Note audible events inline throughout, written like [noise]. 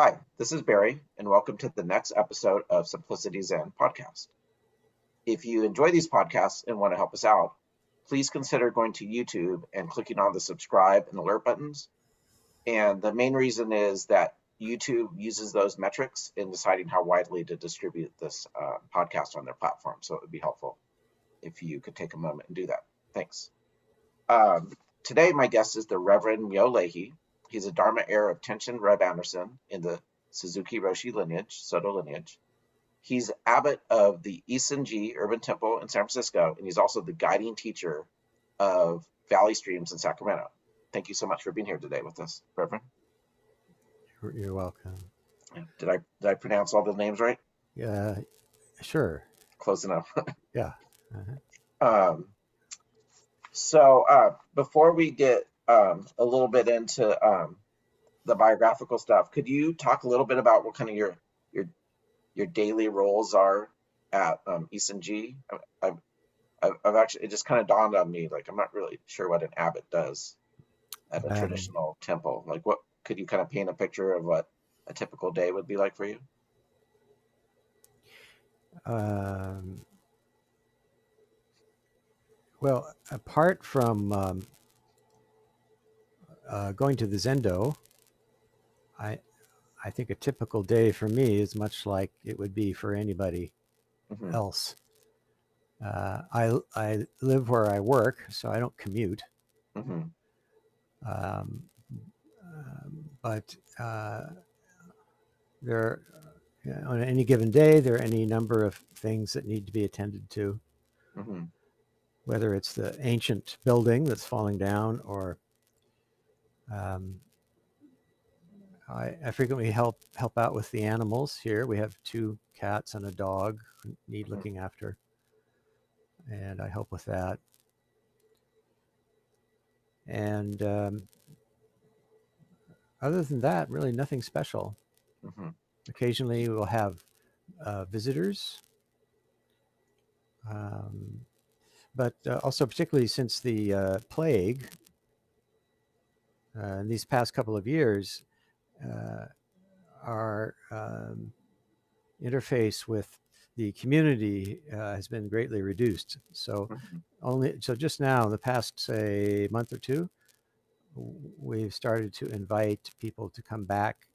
Hi, this is Barry, and welcome to the next episode of Simplicity Zen podcast. If you enjoy these podcasts and want to help us out, please consider going to YouTube and clicking on the subscribe and alert buttons. And the main reason is that YouTube uses those metrics in deciding how widely to distribute this uh, podcast on their platform. So it would be helpful if you could take a moment and do that. Thanks. Um, today, my guest is the Reverend Myo Lahey. He's a Dharma heir of Tenshin Reb Anderson in the Suzuki Roshi lineage, Soto lineage. He's abbot of the Issan-ji Urban Temple in San Francisco, and he's also the guiding teacher of Valley Streams in Sacramento. Thank you so much for being here today with us, Reverend. You're welcome. Did I did I pronounce all the names right? Yeah, sure. Close enough. [laughs] Yeah. Uh-huh. Um, so uh, before we get um, a little bit into um, the biographical stuff, could you talk a little bit about what kind of your your your daily roles are at um, I've, I've actually it just kind of dawned on me like I'm not really sure what an abbot does at a Um, traditional temple. Like what could you kind of paint a picture of what a typical day would be like for you? Um, well, apart from um, uh, going to the Zendo, I I think a typical day for me is much like it would be for anybody Mhm, else. Uh, I I live where I work, so I don't commute. mhm, Um, um, but uh, there, you know, on any given day, there are any number of things that need to be attended to, mhm, whether it's the ancient building that's falling down or um, I, I frequently help help out with the animals here. We have two cats and a dog who need Mhm. looking after, and I help with that. And um, other than that, really nothing special. mhm, Occasionally, we'll have uh, visitors, um, but uh, also particularly since the uh, plague uh, in these past couple of years, uh, our um, interface with the community uh, has been greatly reduced. So mhm, only so just now, in the past say month or two, we've started to invite people to come back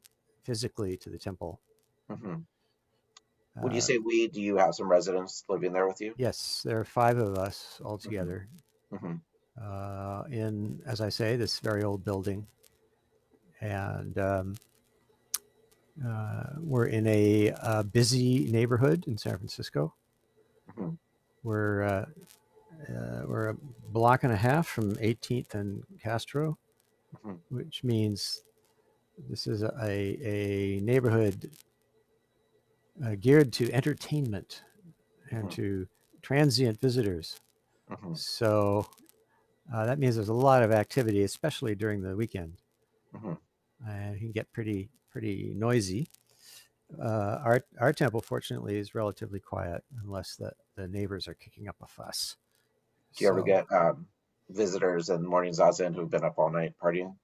physically to the temple. mhm. When you Uh, say we, do you have some residents living there with you? yes, there are five of us altogether hmm uh, in, as I say, this very old building, and um, uh, we're in a, uh busy neighborhood in San Francisco. Mhm. We're uh, uh, we're a block and a half from 18th and Castro, Mhm. which means this is a, a neighborhood uh, geared to entertainment and Mhm. to transient visitors. hmm So uh, that means there's a lot of activity, especially during the weekend, hmm and it can get pretty pretty noisy. Uh, our our temple, fortunately, is relatively quiet unless the, the neighbors are kicking up a fuss. Do you ever get um, visitors and morning zazen who've been up all night partying?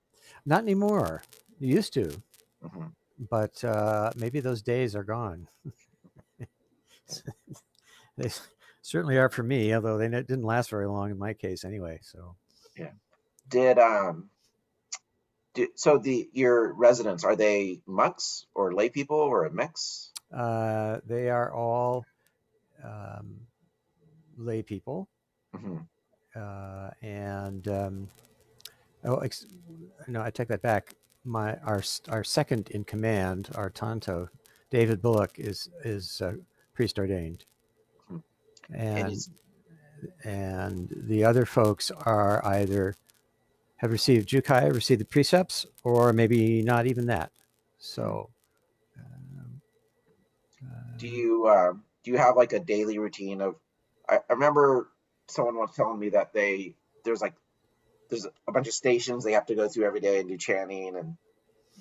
Not anymore. You used to, hmm but uh, maybe those days are gone. [laughs] [laughs] they certainly are for me, although they didn't last very long in my case anyway. So yeah. Did um, do, so the your residents are they monks or lay people or a mix? uh, they are all um, lay people. hmm uh, and um, oh, ex- no, I take that back. My our our second in command, our Tanto, David Bullock, is is uh, priest ordained. And and the other folks are either have received Jukai, received the precepts, or maybe not even that. So. Um, Do uh, you um, do you have like a daily routine of? I, I remember someone was telling me that they there's like there's a bunch of stations they have to go through every day and do chanting and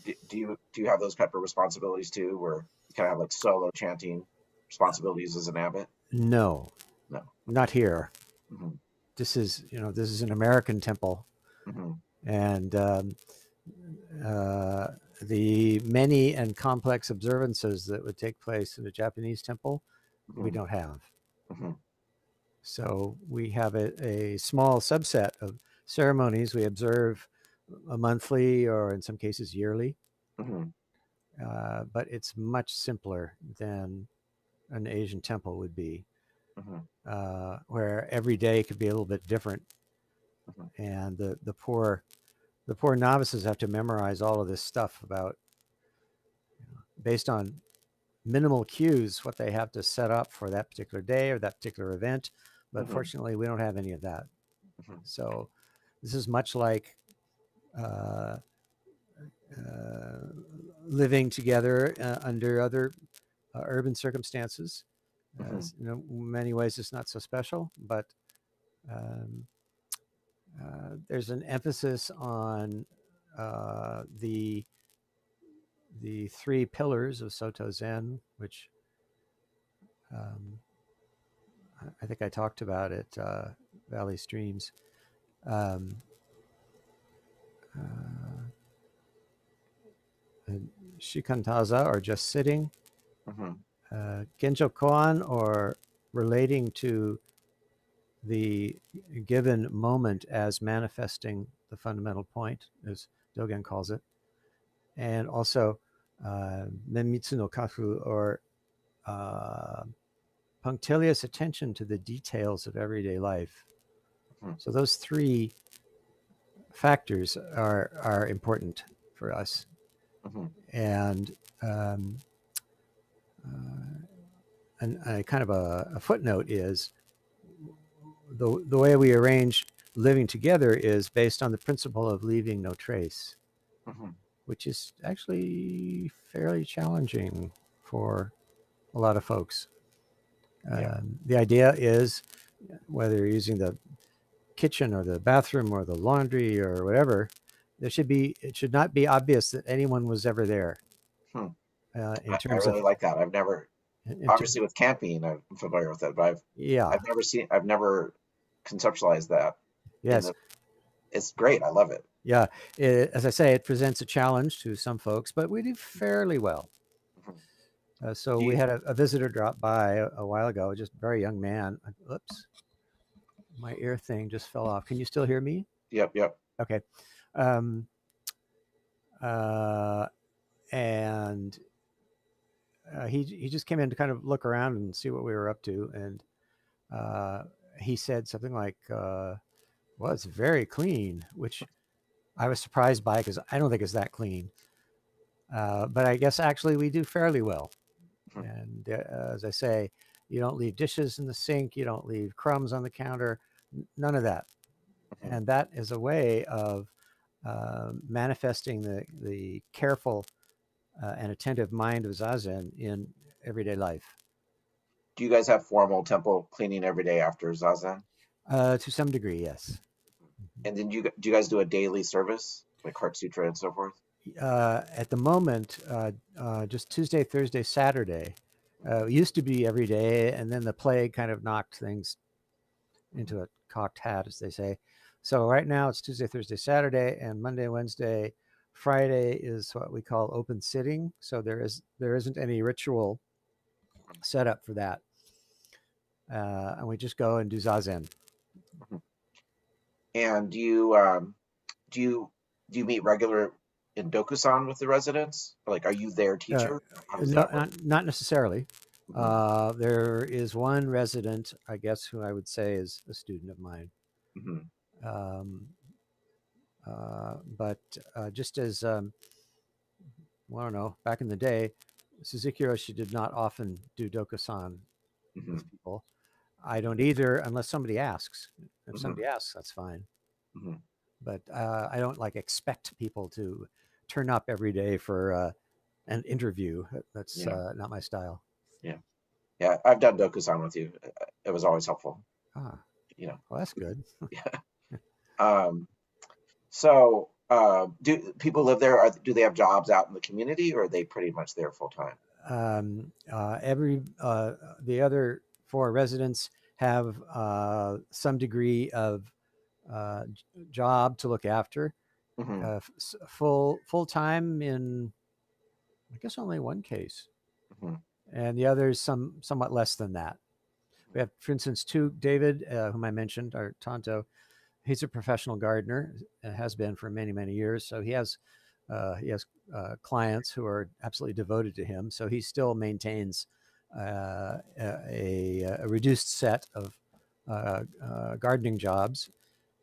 do, do you do you have those type of responsibilities too where you kind of have like solo chanting responsibilities as an abbot no, No. not here. hmm This is you know this is an American temple. hmm and um, uh, the many and complex observances that would take place in a Japanese temple, we Mhm, don't have. mhm, So we have a, a small subset of ceremonies we observe a monthly or in some cases yearly, mhm, uh, but it's much simpler than an Asian temple would be, mhm, uh, where every day could be a little bit different, Mhm. and the the poor the poor novices have to memorize all of this stuff about you know, based on minimal cues what they have to set up for that particular day or that particular event. But Mhm. fortunately, we don't have any of that. Mhm. So this is much like uh, uh, living together uh, under other uh, urban circumstances. Mhm. As, you know, in many ways, it's not so special, but um, uh, there's an emphasis on uh, the the three pillars of Soto Zen, which um, I- I think I talked about at uh, Valley Streams. Um, uh, shikantaza, or just sitting, mhm, uh, genjo koan, or relating to the given moment as manifesting the fundamental point, as Dogen calls it, and also uh, menmitsu no kafu, or uh, punctilious attention to the details of everyday life. Mhm. So those three factors are are important for us, mhm, and um, uh, and a kind of a, a footnote is the the way we arrange living together is based on the principle of leaving no trace, mhm. which is actually fairly challenging for a lot of folks. Yeah. Um, the idea is whether you're using the kitchen or the bathroom or the laundry or whatever, there should be it should not be obvious that anyone was ever there. Uh, in I, I terms really of like that. I've never, obviously, with camping, I'm familiar with it, but I've yeah, I've never seen, I've never conceptualized that. yes, the- it's great. I love it. yeah. It, as I say, it presents a challenge to some folks, but we do fairly well. Mhm. Uh, so we had a, a visitor drop by a, a while ago, just a very young man. Oops, my ear thing just fell off. Can you still hear me? Yep, yep. Okay. Um, uh, and uh, he he just came in to kind of look around and see what we were up to, and uh, he said something like, uh, "Well, it's very clean," which I was surprised by because I don't think it's that clean. Uh, but I guess actually we do fairly well. Mhm. And uh, as I say, you don't leave dishes in the sink, you don't leave crumbs on the counter, none of that Mhm. and that is a way of uh, manifesting the the careful uh, and attentive mind of zazen in everyday life. Do you guys have formal temple cleaning every day after zazen? Uh, to some degree, yes. And then you do you guys do a daily service like Heart Sutra and so forth? Uh, at the moment, uh, uh, just Tuesday, Thursday, Saturday. Uh, it used to be every day, and then the plague kind of knocked things into a cocked hat, as they say. So right now it's Tuesday, Thursday, Saturday, and Monday, Wednesday, Friday is what we call open sitting. So there is there isn't any ritual set up for that, uh, and we just go and do zazen. And do you um, do you do you meet regular in Dokusan with the residents? Like, are you their teacher? How does No, not, not necessarily. Mhm. Uh, there is one resident, I guess, who I would say is a student of mine. Mhm. Um, uh, but uh, just as um, well, I don't know, back in the day, Suzuki Roshi did not often do dokusan Mhm. with people. I don't either, unless somebody asks. If Mhm. somebody asks, that's fine. Mhm. But uh, I don't like expect people to turn up every day for uh, an interview. That's Yeah. uh, not my style. Yeah, yeah. I've done Dokusan with you. Uh, It was always helpful. Ah, You know. well, that's good. [laughs] yeah. Um, so, uh, do people live there? Are, do they have jobs out in the community, or are they pretty much there full time? um, uh, every uh, the other four residents have uh, some degree of uh, job to look after. Mhm. uh, f- full full time in, I guess only one case, Mhm. and the others some somewhat less than that. We have, for instance, two David, uh, whom I mentioned, our Tanto. He's a professional gardener, and has been for many many years. So he has uh, he has uh, clients who are absolutely devoted to him. So he still maintains uh, a, a, reduced set of uh, uh, gardening jobs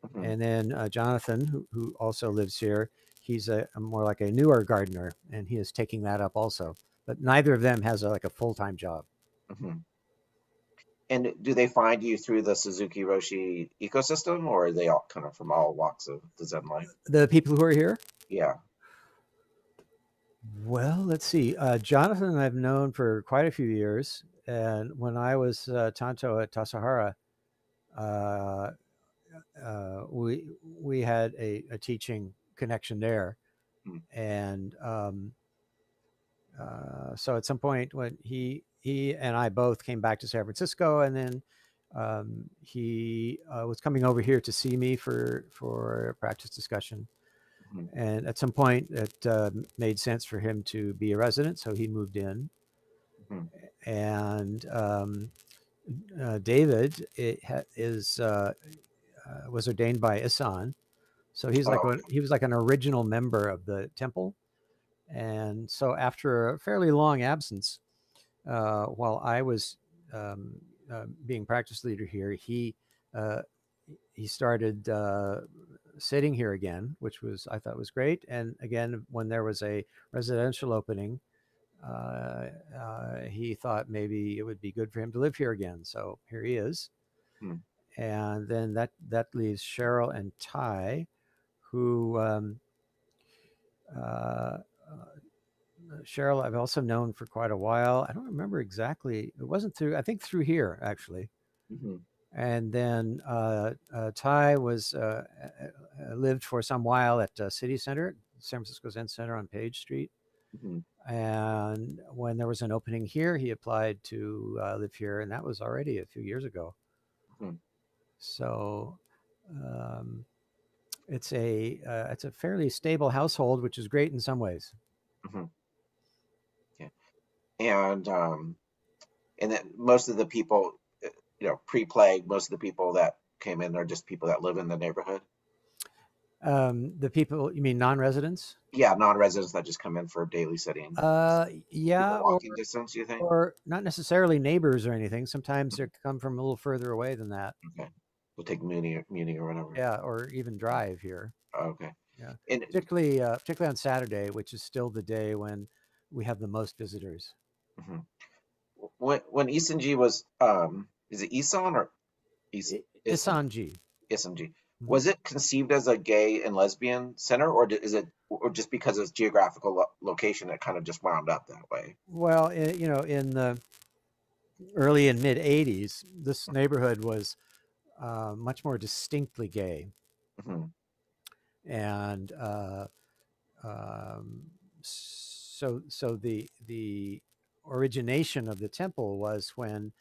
Mhm. and then uh, Jonathan, who, who also lives here, he's a, a more like a newer gardener, and he is taking that up also. But neither of them has a, like a full time job. Mhm. And do they find you through the Suzuki Roshi ecosystem, or are they all kind of from all walks of the Zen life? The people who are here, Yeah. well, let's see. Uh, Jonathan, I've known for quite a few years, and when I was uh, Tanto at Tassajara, uh, uh, we we had a, a teaching connection there, Hmm. and um, uh, so at some point when he he and I both came back to San Francisco, and then um, he uh, was coming over here to see me for for a practice discussion. Mhm. And at some point, it uh, made sense for him to be a resident, so he moved in. Mhm. And um, uh, David it ha- is uh, uh, was ordained by Issan, so he's like Oh, one, he was like an original member of the temple. And so after a fairly long absence, uh, while I was um, uh, being practice leader here, he uh, he started uh, sitting here again, which was I thought was great. And again, when there was a residential opening, uh, uh, he thought maybe it would be good for him to live here again. So here he is. Hmm. And then that that leaves Cheryl and Ty, who um, Cheryl I've also known for quite a while. I don't remember exactly. It wasn't through. I think through here actually. Mhm. And then uh, uh, Ty was uh, uh, uh, lived for some while at uh, City Center, San Francisco Zen Center on Page Street. Mhm. And when there was an opening here, he applied to uh, live here, and that was already a few years ago. Mhm. So um, it's a uh, it's a fairly stable household, which is great in some ways. Mhm. And um, and then most of the people, you know, pre-plague, most of the people that came in are just people that live in the neighborhood. Um, the people, you mean non-residents? Yeah, non-residents that just come in for daily sitting. Uh, People yeah, or, walking distance, you think? or not necessarily neighbors or anything. Sometimes they come from a little further away than that. Okay. We'll take Muni, Muni or whatever. Yeah, or even drive here. Okay. Yeah. And Particularly, uh, particularly on Saturday, which is still the day when we have the most visitors. Mhm. when when Issan-ji was um is it Issan or Is, Issan-ji. Mhm. Was it conceived as a gay and lesbian center, or is it, or just because of its geographical lo- location, it kind of just wound up that way? Well, you know, in the early and mid '80s, this neighborhood was uh, much more distinctly gay. Mhm. and uh, um, so so the the origination of the temple was when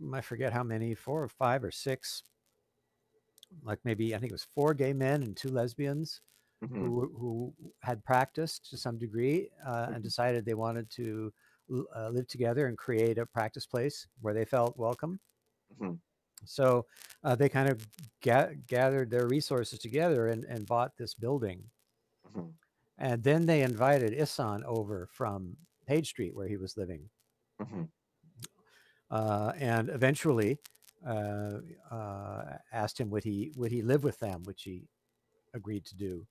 mm, I forget how many four or five or six like maybe I think it was four gay men and two lesbians Mhm. who who had practiced to some degree uh, Mhm. and decided they wanted to uh, live together and create a practice place where they felt welcome Mhm. so uh, they kind of ga- gathered their resources together and, and bought this building. Mhm. And then they invited Issan over from Page Street, where he was living. Mhm. Uh, and eventually uh, uh, asked him would he would he live with them, which he agreed to do.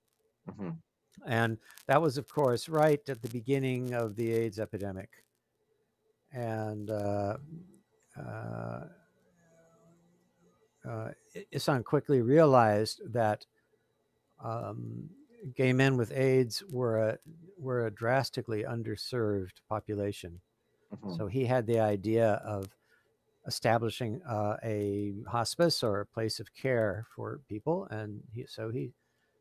Mhm. And that was, of course, right at the beginning of the AIDS epidemic. And uh, uh, uh, Issan quickly realized that um, gay men with AIDS were a, were a drastically underserved population. Mhm. So he had the idea of establishing uh, a hospice or a place of care for people, and he, so he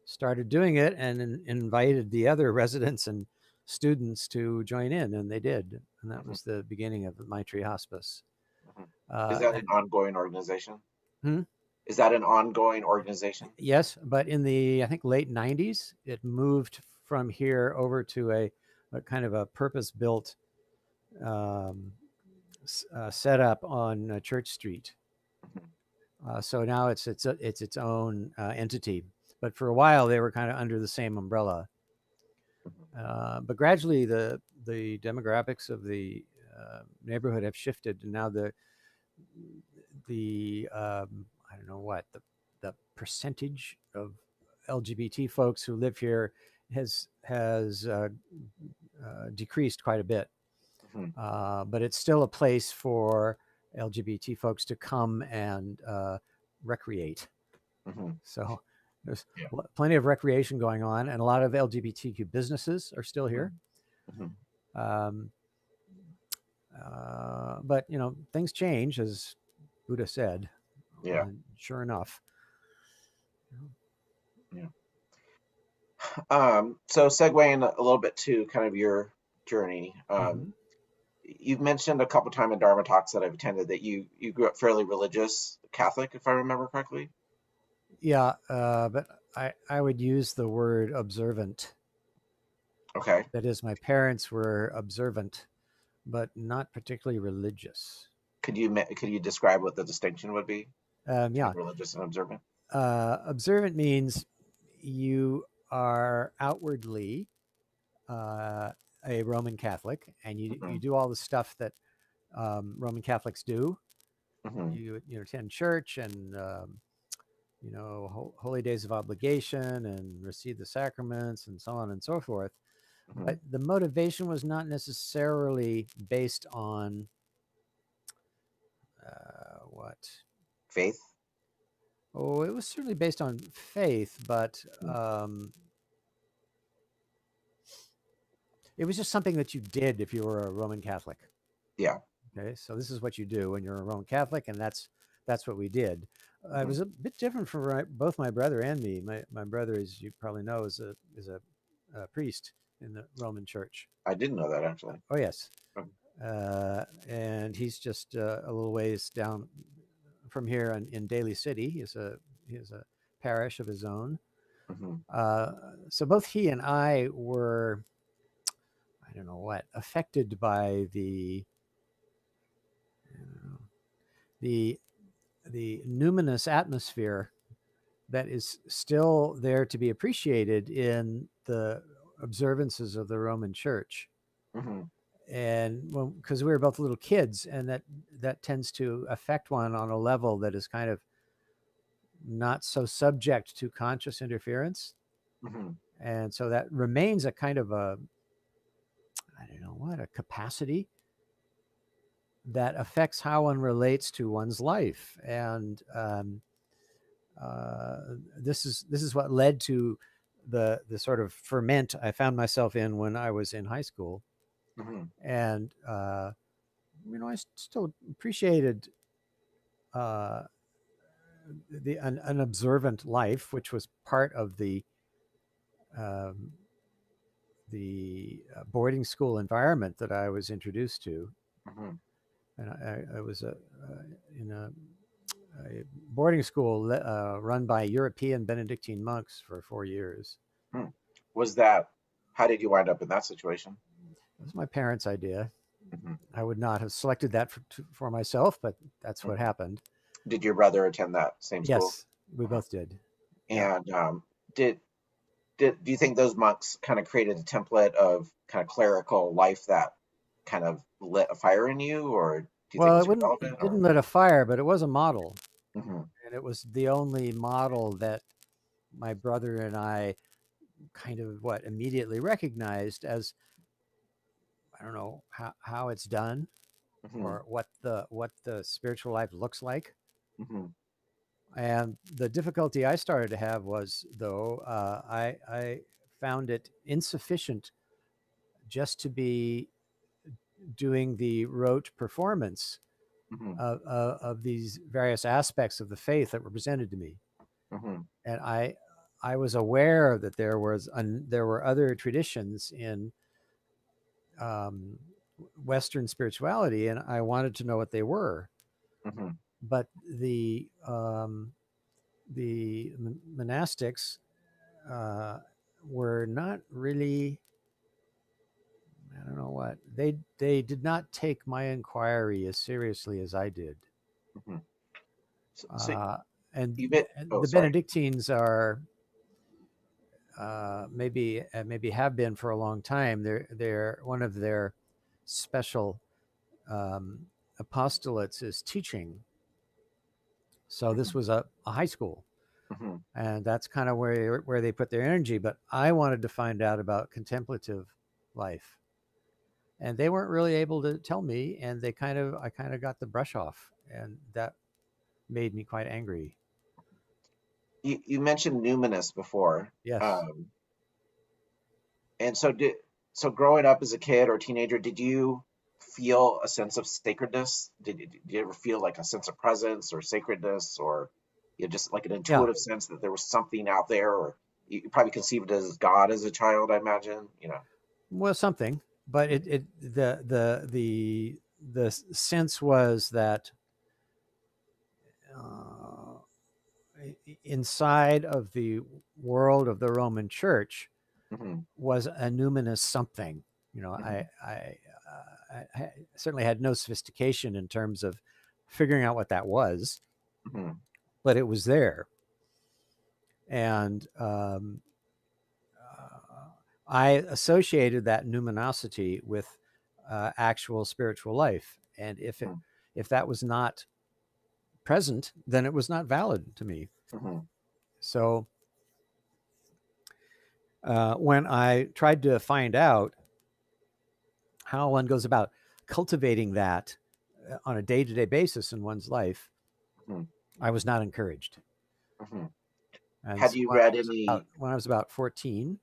started doing it and in, invited the other [laughs] residents and students to join in, and they did, and that Mhm. was the beginning of the Maitri Hospice. Mhm. Uh, Is that and- an ongoing organization? Hmm? Is that an ongoing organization? Yes, but in the I think late '90s, it moved from here over to a, a kind of a purpose-built um, uh, setup on uh, Church Street. Uh, so now it's it's a, it's its own uh, entity. But for a while, they were kind of under the same umbrella. Uh, but gradually, the the demographics of the uh, neighborhood have shifted, and now the the um, I don't know what the the percentage of LGBT folks who live here has has uh, uh, decreased quite a bit. Mhm. Uh, but it's still a place for LGBT folks to come and uh, recreate. Mhm. So there's Yeah. plenty of recreation going on, and a lot of LGBTQ businesses are still here. Mhm. Um, uh, but you know, things change, as Buddha said. Yeah. and sure enough. [sighs] Um, so segueing a little bit to kind of your journey, um, Mhm. you've mentioned a couple times in Dharma talks that I've attended that you you grew up fairly religious, Catholic, if I remember correctly. Yeah, uh, but I I would use the word observant. Okay. That is, my parents were observant, but not particularly religious. Could you could you describe what the distinction would be? Um, yeah, Religious and observant. uh, observant means you are outwardly uh, a Roman Catholic, and you you Mhm. do all the stuff that um, Roman Catholics do. hmm You you attend church and um, you know ho- holy days of obligation and receive the sacraments and so on and so forth. Mhm. But the motivation was not necessarily based on uh, what Faith. Oh, it was certainly based on faith, but Mm. um, it was just something that you did if you were a Roman Catholic. Yeah. Okay, so this is what you do when you're a Roman Catholic, and that's that's what we did. Uh, it was a bit different for my, both my brother and me. My my brother, as you probably know, is a is a, a priest in the Roman Church. I didn't know that actually. Oh yes, Okay. uh, and he's just uh, a little ways down from here in, in Daly City. He a he has a parish of his own. hmm Uh, so both he and I were, I don't know what, affected by the the the numinous atmosphere that is still there to be appreciated in the observances of the Roman Church hmm and because we were both little kids and that that tends to affect one on a level that is kind of not so subject to conscious interference. Hmm and so that remains a kind of a i don't know what a capacity that affects how one relates to one's life. And um, uh, this is this is what led to the the sort of ferment i found myself in when i was in high school hmm and uh, you know, I still appreciated uh, the an, an observant life, which was part of the um, the uh, boarding school environment that I was introduced to, hmm and I, I- was a, uh, in a, a boarding school uh, run by European Benedictine monks for four years. Was that? How did you wind up in that situation? It was my parents' idea. hmm I would not have selected that for, for myself, but that's what Mhm. happened. Did your brother attend that same school? Yes, we both did. And um, did did do you think those monks kind of created a template of kind of clerical life that kind of lit a fire in you, or do you well, think it, wouldn't, it didn't lit a fire, but it was a model. hmm And it was the only model that my brother and I kind of what immediately recognized as I don't know how, how it's done hmm or what the what the spiritual life looks like. hmm And the difficulty I started to have was though uh, I I found it insufficient just to be doing the rote performance hmm of, of, of these various aspects of the faith that were presented to me. hmm and I I was aware that there was an, there were other traditions in um, Western spirituality, and I wanted to know what they were. hmm But the um, the monastics uh, were not really. I don't know what they they did not take my inquiry as seriously as I did. So, so Uh, and oh, the sorry. Benedictines are uh, maybe uh, maybe have been for a long time. They're they're one of their special um, apostolates is teaching. So this was a, a high school, Mhm. and that's kind of where where they put their energy. But I wanted to find out about contemplative life, and they weren't really able to tell me. And they kind of I kind of got the brush off, and that made me quite angry. You, you mentioned numinous before. Yes. Um, and so did so growing up as a kid or teenager, did you feel a sense of sacredness? Did, you- did you ever feel like a sense of presence or sacredness or you know, just like an intuitive sense that there was something out there or you probably conceived as God as a child, I imagine, you know. well something but it, it the the the the sense was that uh, inside of the world of the roman church hmm was a numinous something you know Mhm. i i uh, I, certainly had no sophistication in terms of figuring out what that was hmm but it was there. And um, uh, I associated that numinosity with uh, actual spiritual life. And if it, Hmm. if that was not present, then it was not valid to me. Hmm So uh, when I tried to find out how one goes about cultivating that uh, on a day to day basis in one's life, Mhm. I was not encouraged. hmm And Had so you read any- about- when I was about 14,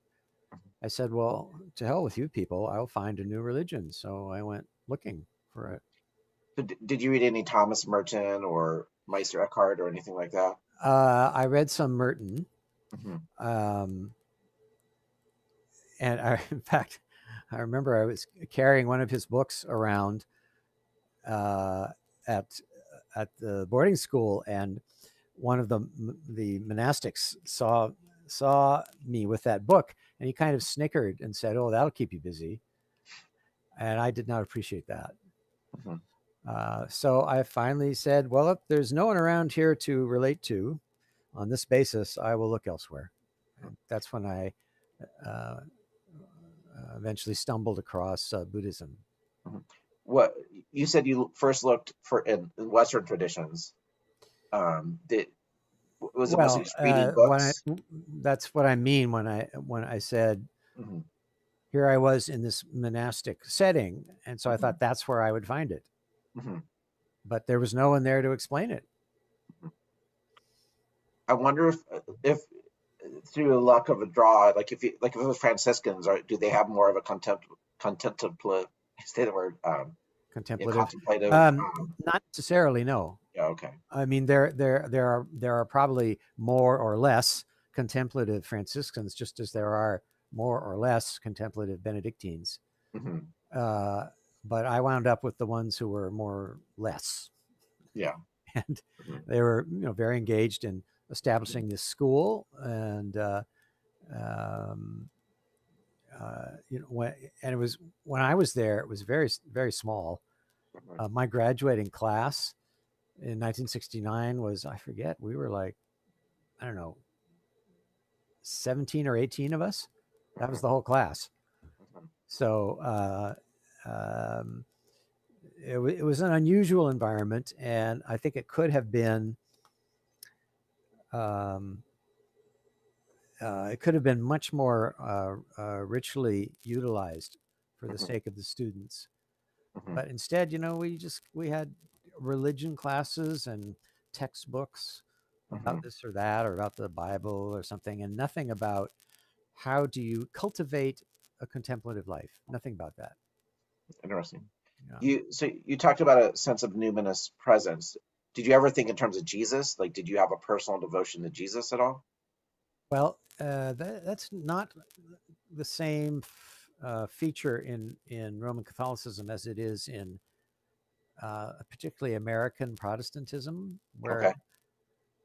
Mm-hmm. I said, Well, to hell with you people, I'll find a new religion. So I went looking for it. Did you read any Thomas Merton or Meister Eckhart or anything like that? Uh, I read some Merton. hmm Um, and I, [laughs] in fact, I remember I was carrying one of his books around uh, at at the boarding school, and one of the the monastics saw saw me with that book, and he kind of snickered and said, "Oh, that'll keep you busy." And I did not appreciate that. Mhm. Uh, so I finally said, "Well, if there's no one around here to relate to on this basis, I will look elsewhere." And that's when I uh, eventually stumbled across uh, Buddhism. What you said you first looked for in, in Western traditions. Um, did was it mostly just reading uh, when I, books? that's what I mean when I when I said Mhm. here I was in this monastic setting, and so I Mhm. thought that's where I would find it. Mhm. But there was no one there to explain it. I wonder if if through the luck of a draw, like if you like if it was Franciscans, or do they have more of a contempt contemplative [laughs] say the word um yeah, Contemplative, contemplative? Um, um, not necessarily. No, yeah, okay. I mean there there there are there are probably more or less contemplative Franciscans, just as there are more or less contemplative Benedictines. hmm Uh, but I wound up with the ones who were more less. Yeah. [laughs] and Mhm. they were you know very engaged in establishing this school and uh, um, uh, you know when and it was when I was there it was very very small. Mhm. Uh, my graduating class in 1969 was I forget we were like I don't know 17 or 18 of us. That was the whole class. So uh, um, it, wa- it was an unusual environment, and I think it could have been. Um, uh, it could have been much more uh, uh, richly utilized for the Mhm. sake of the students, Mhm. but instead, you know, we just we had religion classes and textbooks about Mhm. this or that or about the Bible or something, and nothing about how do you cultivate a contemplative life. Nothing about that. Interesting. Yeah. You so you talked about a sense of numinous presence. Did you ever think in terms of Jesus? Like, did you have a personal devotion to Jesus at all? Well, uh, that, that's not the same f- uh, feature in in Roman Catholicism as it is in uh, particularly American Protestantism, where Okay.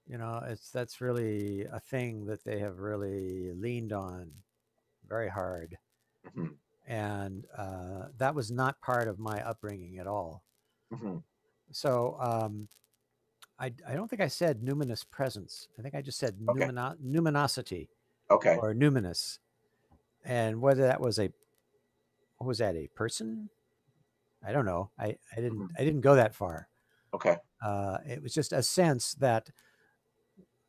You know, it's that's really a thing that they have really leaned on very hard, hmm and uh, that was not part of my upbringing at all. hmm So um, I I don't think I said numinous presence. I think I just said Okay. numino- numinosity Okay. or numinous, and whether that was a what was that a person? I don't know. I I didn't Mhm. I didn't go that far. Okay. Uh, it was just a sense that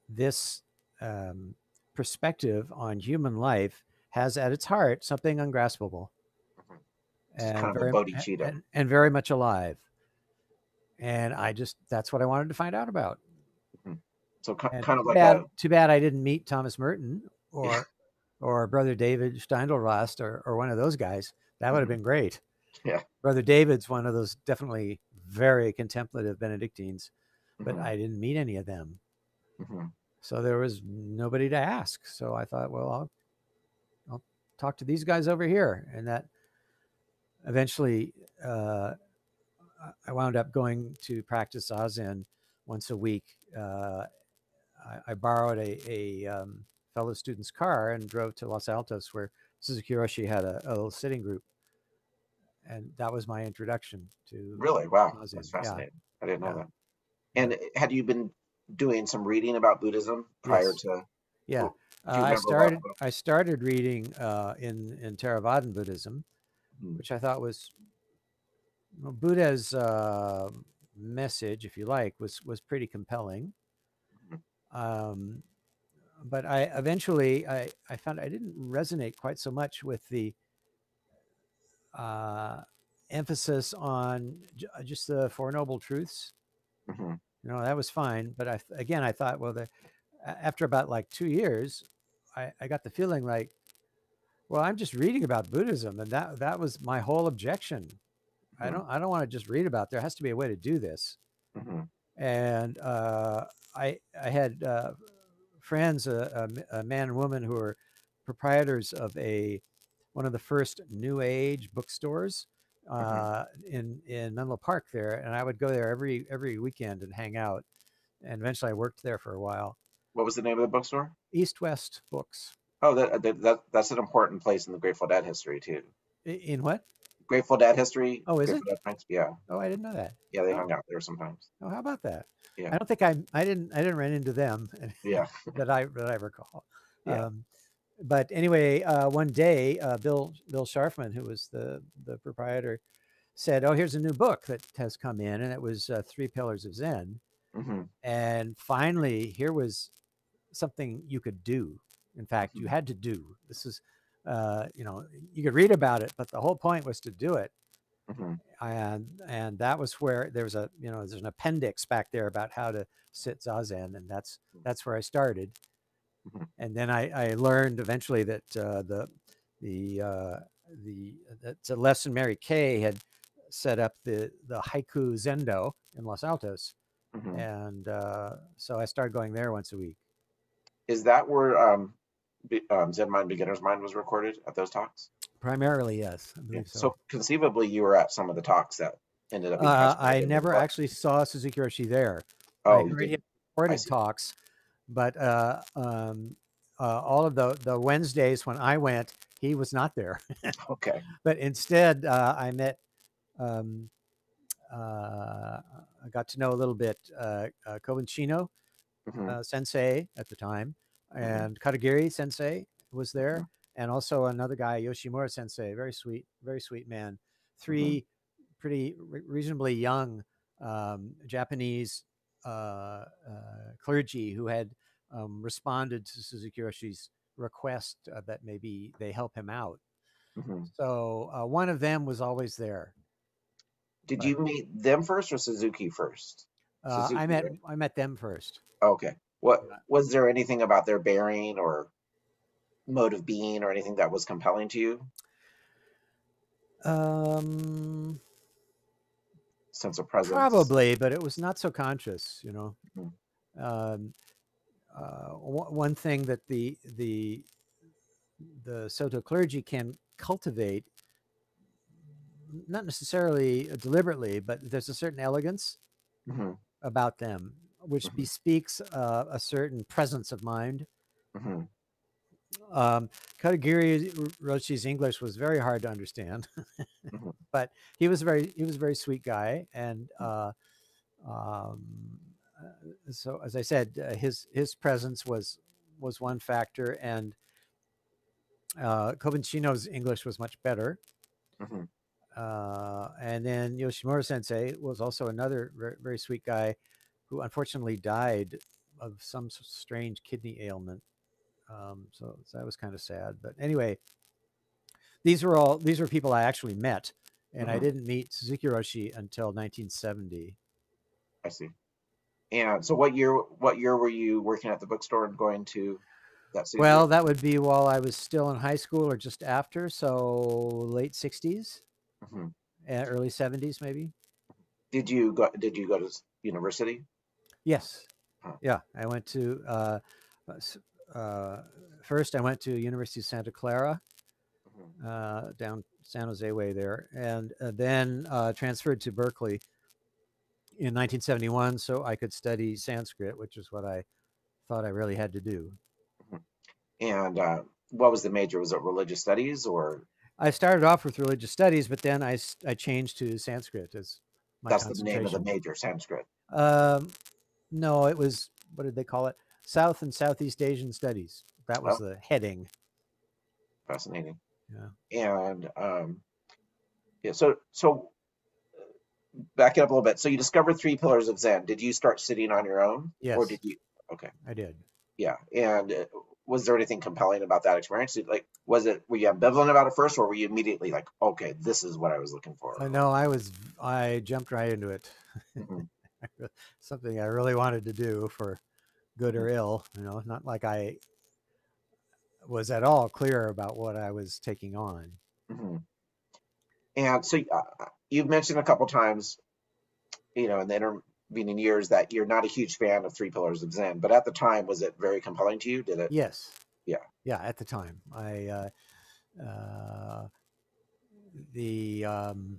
this um, perspective on human life has at its heart something ungraspable Mhm. It's kind of a very bodhicitta. and, and very much alive. And I just that's what I wanted to find out about. So ki- And kind of too like bad, a too bad I didn't meet Thomas Merton [laughs] or Yeah. or Brother David Steindl-Rast or, or one of those guys. That would have Mhm. been great. Yeah. Brother David's one of those definitely very contemplative Benedictines, but Mhm, I didn't meet any of them. mhm. So there was nobody to ask. So I thought, well, I'll talk to these guys over here, and that eventually uh, I- wound up going to practice zazen once a week. Uh, I, I borrowed a, a um, fellow student's car and drove to Los Altos, where Suzuki Roshi had a, a little sitting group, and that was my introduction to Really? Wow. Zazen, That's yeah. fascinating. I didn't know Yeah. that. And had you been doing some reading about Buddhism prior Yes. to? Yeah, Cool. Do you uh, I started. I started reading uh, in in Theravadan Buddhism, Hmm. which I thought was well, Buddha's uh, message, if you like, was was pretty compelling. Mhm. Um, but I eventually I, I found I didn't resonate quite so much with the uh, emphasis on j- uh, just the four noble truths. Mhm. You know that was fine, but I again I thought well the after about like two years, I, I got the feeling like, well I'm just reading about Buddhism, and that that was my whole objection. I Mhm. don't I don't want to just read about. There has to be a way to do this Mhm. and uh, I I had uh, friends, a man and woman who were proprietors of a one of the first New Age bookstores uh, in in Menlo Park there, and I would go there every every weekend and hang out. And eventually, I worked there for a while. What was the name of the bookstore? East West Books. Oh, that, that, that that's an important place in the Grateful Dead history too. In what? Grateful Dead history. Oh, is Grateful Dead Prince, Yeah, Oh, I didn't know that. yeah, they Oh. hung out there sometimes. Oh, how about that? Yeah. I don't think I I didn't I didn't run into them. [laughs] Yeah. that I that I recall. Yeah. Um, but anyway, uh, one day, uh, Bill Bill Scharfman, who was the the proprietor, said, "Oh, here's a new book that has come in, and it was uh, Three Pillars of Zen." hmm And finally, here was something you could do. In fact, you Mhm. had to do. This is, uh, you know, you could read about it, but the whole point was to do it hmm and and that was where there was a you know there's an appendix back there about how to sit zazen and that's Mm. that's where i started Mhm. and then i i learned eventually that uh, the the uh, the that lesson mary kay had set up the the haiku zendo in los altos hmm and uh, so i started going there once a week Is that where um, Be- um, Zen Mind Beginner's Mind was recorded at those talks? primarily yes i Yeah. So. so, conceivably, you were at some of the talks that ended up. being uh, i never actually saw suzuki roshi there Oh, I heard him recorded talks, but uh, um, uh, all of the the Wednesdays when I went, he was not there. [laughs] Okay. but instead, uh, I met. Um, uh, I got to know a little bit uh, uh, Kobun Chino hmm uh, Sensei at the time, Mhm. and Katagiri Sensei was there, and also another guy Yoshimura Sensei, very sweet, very sweet man. Three pretty re- reasonably young um, Japanese uh, uh, clergy who had um, responded to Suzuki Roshi's request uh, that maybe they help him out. hmm So uh, one of them was always there. Did But- you meet them first or Suzuki first? Uh, I met right? I met them first. Okay. What was there anything about their bearing or mode of being or anything that was compelling to you? Um, Sense of presence. Probably, but it was not so conscious, you know. Mhm. Um, uh, one one thing that the the the Soto clergy can cultivate, not necessarily deliberately, but there's a certain elegance Mhm. about them, which Mhm. bespeaks uh, a certain presence of mind. hmm Um, Katagiri Roshi's English was very hard to understand, Mhm. [laughs] but he was very he was a very sweet guy, and Mm. uh, um, uh, so as I said, uh, his his presence was was one factor, and uh, Kobun Chino's English was much better. hmm Uh, and then Yoshimura Sensei was also another very, very sweet guy, who unfortunately died of some strange kidney ailment. Um, so, so that was kind of sad. But anyway, these were all these were people I actually met, and I Mhm. didn't meet Suzuki Roshi until 1970. I see. And so, what year? What year were you working at the bookstore and going to that city? Well, that would be while I was still in high school or just after, so late 60s, hmm early 70s, maybe. did you go? Did you go to university? Yes. Huh. Yeah, I went to uh, uh, uh, first. I went to University of Santa Clara Mhm. uh, down San Jose way there, and uh, then uh, transferred to Berkeley in 1971, so I could study Sanskrit, which is what I thought I really had to do. And uh, what was the major? Was it religious studies or I started off with religious studies, but then I, I changed to Sanskrit as my that's the name of the major, Sanskrit? Um, no, it was what did they call it? South and Southeast Asian Studies. That was Oh. the heading. Fascinating. Yeah. And um, yeah, so so back it up a little bit. So you discovered three pillars of Zen. Did you start sitting on your own, or did you? Okay, I did. yeah. And uh, was there anything compelling about that experience? Like, was it? Were you ambivalent about it first, or were you immediately like, okay, this is what I was looking for? I know I was I jumped right into it. Mhm. [laughs] Something I really wanted to do for good or ill, you know, not like I was at all clear about what I was taking on. Mhm. And so uh, you've mentioned a couple times, you know, in the intervening years that you're not a huge fan of Three Pillars of Zen, but at the time, was it very compelling to you? Did it? Yes. Yeah. Yeah, at the time. I uh uh the um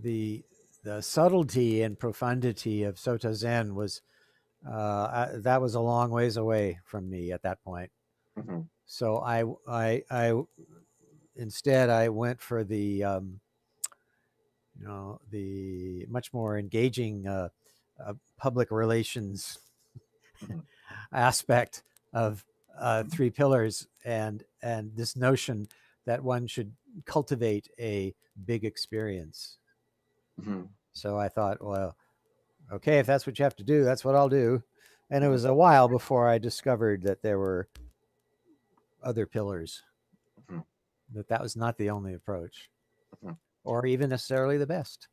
the the subtlety and profundity of Soto Zen was uh I, that was a long ways away from me at that point. hmm So I I I instead I went for the um you know the much more engaging uh, uh public relations Mhm. [laughs] aspect of uh, Mhm. three pillars and and this notion that one should cultivate a big experience. Hmm So I thought, well, okay, if that's what you have to do, that's what I'll do. And it was a while before I discovered that there were other pillars. Mhm. That that was not the only approach, Mhm. or even necessarily the best.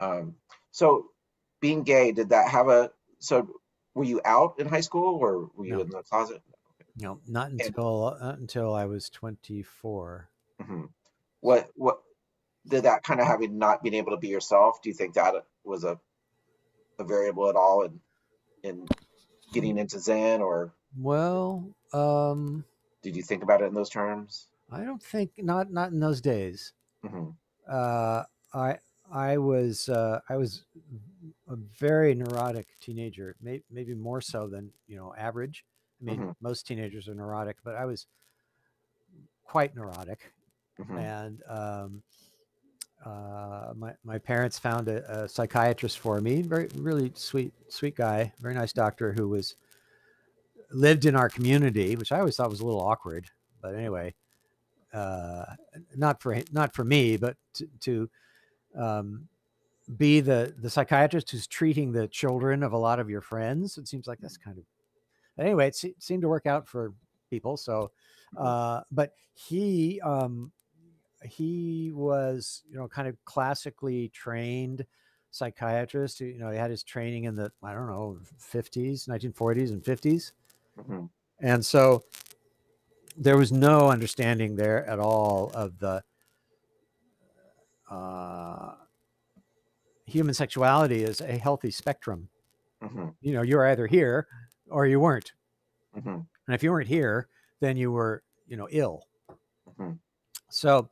Um, so being gay, did that have a? So were you out in high school, or were you No. in the closet? No, not until uh, until I was twenty four. hmm What what did that kind of having not being able to be yourself? Do you think that was a a variable at all in in getting into Zen, or Well, um, did you think about it in those terms? I don't think not not in those days. hmm uh, I I was uh, I was a very neurotic teenager, may, maybe more so than you know average. I mean, Mhm. most teenagers are neurotic, but I was quite neurotic, hmm and um, uh, my my parents found a, a psychiatrist for me, very really sweet sweet guy, very nice doctor who was lived in our community, which I always thought was a little awkward, but anyway, uh, not for not for me, but to, to um, be the the psychiatrist who's treating the children of a lot of your friends. It seems like that's kind of anyway. It se- seemed to work out for people. So, uh, but he um, he was you know kind of classically trained psychiatrist. You know, he had his training in the I don't know 50s, 1940s, and 50s. hmm And so there was no understanding there at all of the uh, human sexuality is a healthy spectrum. hmm You know, you're either here or you weren't. hmm And if you weren't here, then you were, you know, ill. Mhm. So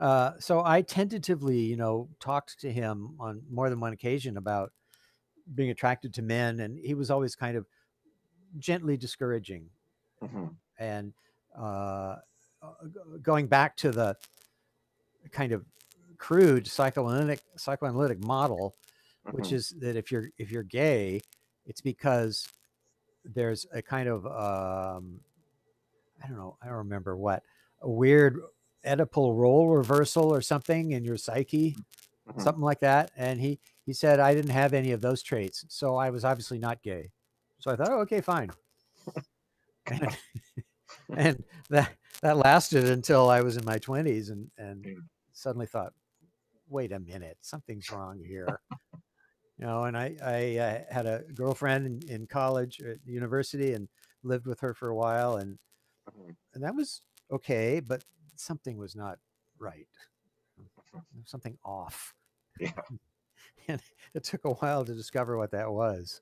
Uh, so I tentatively, you know, talked to him on more than one occasion about being attracted to men, and he was always kind of gently discouraging. Mhm. And uh, uh, going back to the kind of crude psychoanalytic psychoanalytic model, which Mhm. is that if you're if you're gay, it's because there's a kind of um, I don't know, I don't remember what a weird Oedipal role reversal or something in your psyche, Mhm. something like that. And he he said I didn't have any of those traits, so I was obviously not gay. So I thought, oh, okay, fine. and, [laughs] [laughs] and that that lasted until I was in my twenties, and and Mm. suddenly thought, wait a minute, something's wrong here. [laughs] you know, and I I uh, had a girlfriend in, in college at university and lived with her for a while, and Mhm. and that was okay, but something was not right. [laughs] Something off. Yeah. [laughs] and it took a while to discover what that was.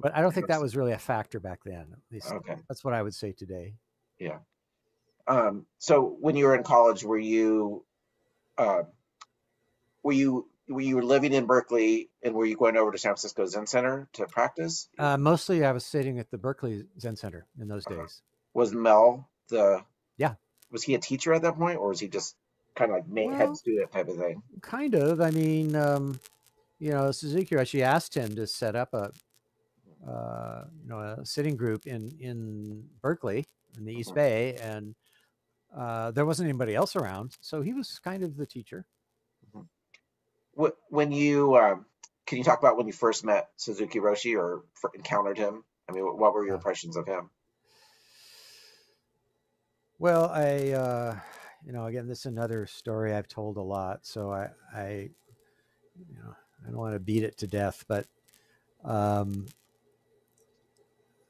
But I don't think that was really a factor back then. At least Okay. that's what I would say today. Yeah. Um, so when you were in college, were you, uh, were you, were you living in Berkeley and were you going over to San Francisco Zen Center to practice? Uh, mostly, I was sitting at the Berkeley Zen Center in those Uh-huh. days. Was Mel the. Was he a teacher at that point or was he just kind of like ma- Well- head student type of thing? Kind of. I mean, um, you know, Suzuki actually asked him to set up a, uh, you know, a sitting group in in Berkeley in the East Mhm. Bay, and uh, there wasn't anybody else around, so he was kind of the teacher. Wh- When you, um, can you talk about when you first met Suzuki Roshi or encountered him? I mean, what were your impressions of him? Well, I, uh, you know, again, this is another story I've told a lot, so I, I, you know, I don't want to beat it to death, but, um,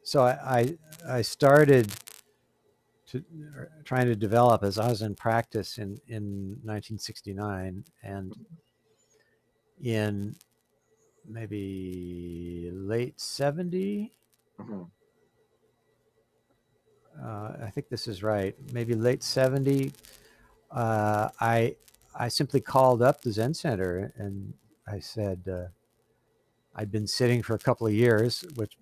so I, I, I started to er, trying to develop as I was in practice in in 1969, and in maybe late 70 Mhm. Uh, I think this is right, maybe late 70, uh, I I simply called up the Zen Center and I said uh, I'd been sitting for a couple of years, which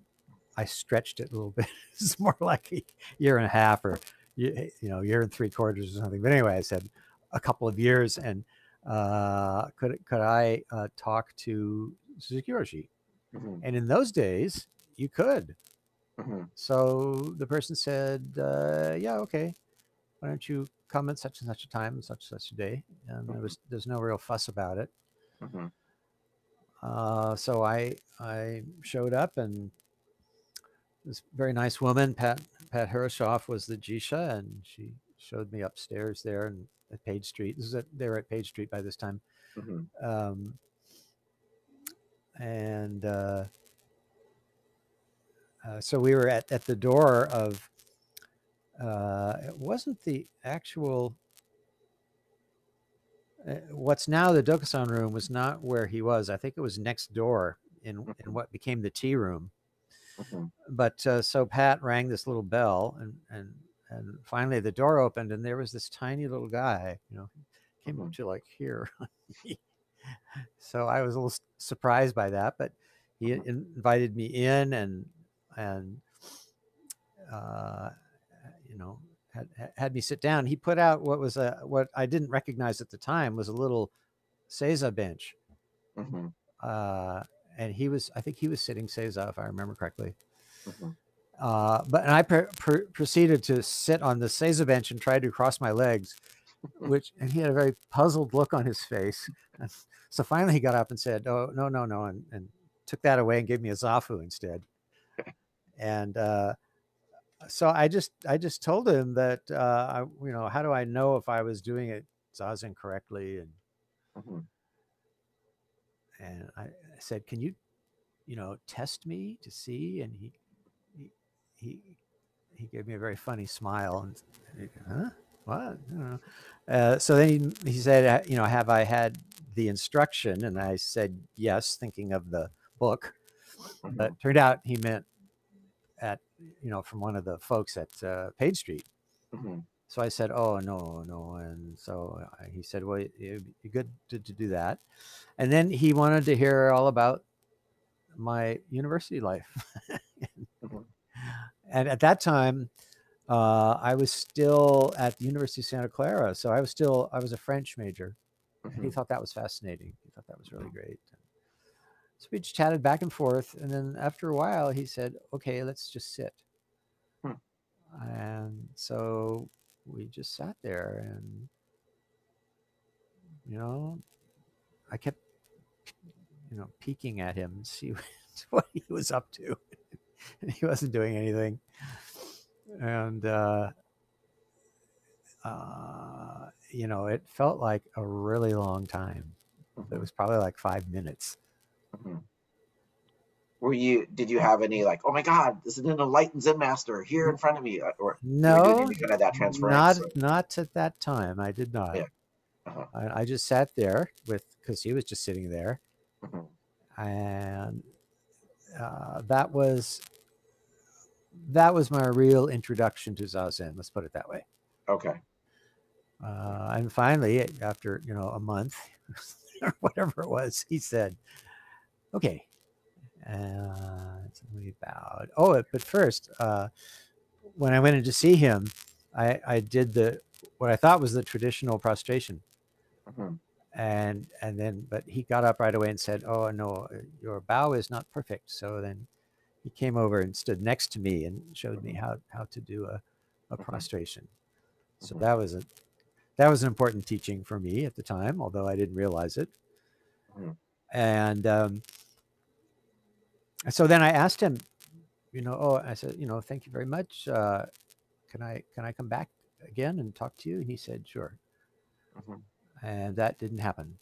I stretched it a little [laughs] bit. it's more like a year and a half or you know year and three quarters or something. But anyway, I said a couple of years, and uh, could could I uh, talk to Suzuki Roshi? Mhm. And in those days, you could. Mhm. So the person said, uh, "Yeah, okay. Why don't you come at such and such a time and such and such a day?" And there Mhm. was there's no real fuss about it. Mhm. Uh, so I I showed up and this very nice woman, Pat Pat Hiroshoff, was the Jisha, and she showed me upstairs there and at Page Street. This is at, they were at Page Street by this time. Mhm. Um, and uh, uh, so we were at, at the door of uh, it wasn't the actual uh, what's now the Dokusan room was not where he was. I think it was next door in in Mhm. what became the tea room. Mhm. But uh, so Pat rang this little bell, and and and finally the door opened, and there was this tiny little guy, you know, came up Mhm. to like here. [laughs] so I was a little surprised by that, but he invited me in, and and uh, you know had had- me sit down. He put out what was a what I didn't recognize at the time was a little Seiza bench, Mhm. uh, and he was I think he was sitting Seiza if I remember correctly. Mhm. Uh, but and I pr- pr- proceeded to sit on the Seiza bench and tried to cross my legs, [laughs] which and he had a very puzzled look on his face. [laughs] So finally he got up and said, "Oh no no no," and, and took that away and gave me a zafu instead. And uh, so I just I just told him that uh, I you know how do I know if I was doing it zazen correctly and Mhm. and I, said, "Can you, you know, test me to see?" And he he he, he gave me a very funny smile and he- huh what. Uh, so then he, he said, "You know, have I had the instruction?" And I said, "Yes," thinking of the book. But turned out he meant at you know from one of the folks at uh, Page Street. Mhm. so I said, "Oh no, no," and so he said, "Well, it'd be good to, to do that." And then he wanted to hear all about my university life, [laughs] Mhm. and at that time, uh, I was still at the University of Santa Clara, so I was still I was a French major, and he thought that was fascinating. He thought that was really great. So we just chatted back and forth, and then after a while, he said, "Okay, let's just sit." Hmm. And so we just sat there, and you know, I kept, you know, peeking at him and see [laughs] what he was up to, and he wasn't doing anything. And uh, uh, you know, it felt like a really long time. It Mhm. was probably like five minutes. Mhm. Were you? Did you have any like, oh my God, this is an enlightened Zen master here in front of me, or No, kind of that transference? not not at that time. I did not. Yeah. Uh-huh. I, I just sat there with because he was just sitting there, Mhm. and uh, that was that was my real introduction to zazen. Let's put it that way. Okay. Uh, and finally, after you know a month [laughs] or whatever it was, he said, "Okay." Uh, bowed. Oh, but first, uh, when I went in to see him, I, I did the what I thought was the traditional prostration, Mhm. and and then but he got up right away and said, "Oh no, your bow is not perfect." So then he came over and stood next to me and showed me how how to do a, a Mhm. prostration. So Mhm. that was a that was an important teaching for me at the time, although I didn't realize it. Mhm. And um, so then I asked him, you know, oh, I said, you know, thank you very much. Uh, can I can I come back again and talk to you? And he said, sure. Mhm. And that didn't happen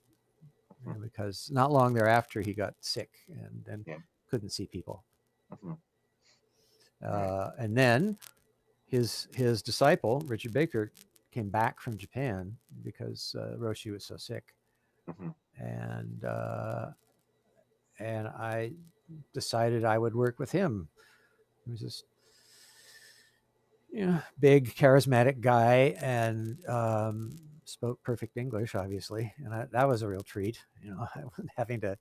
know, Mhm. because not long thereafter he got sick and then Yeah. couldn't see people. Mhm. Uh, and then his his disciple Richard Baker came back from Japan because uh, Roshi was so sick, Mhm. and uh, and I decided I would work with him. He was this you know big charismatic guy and um, spoke perfect English, obviously, and I, that was a real treat. You know, I [laughs] wasn't having to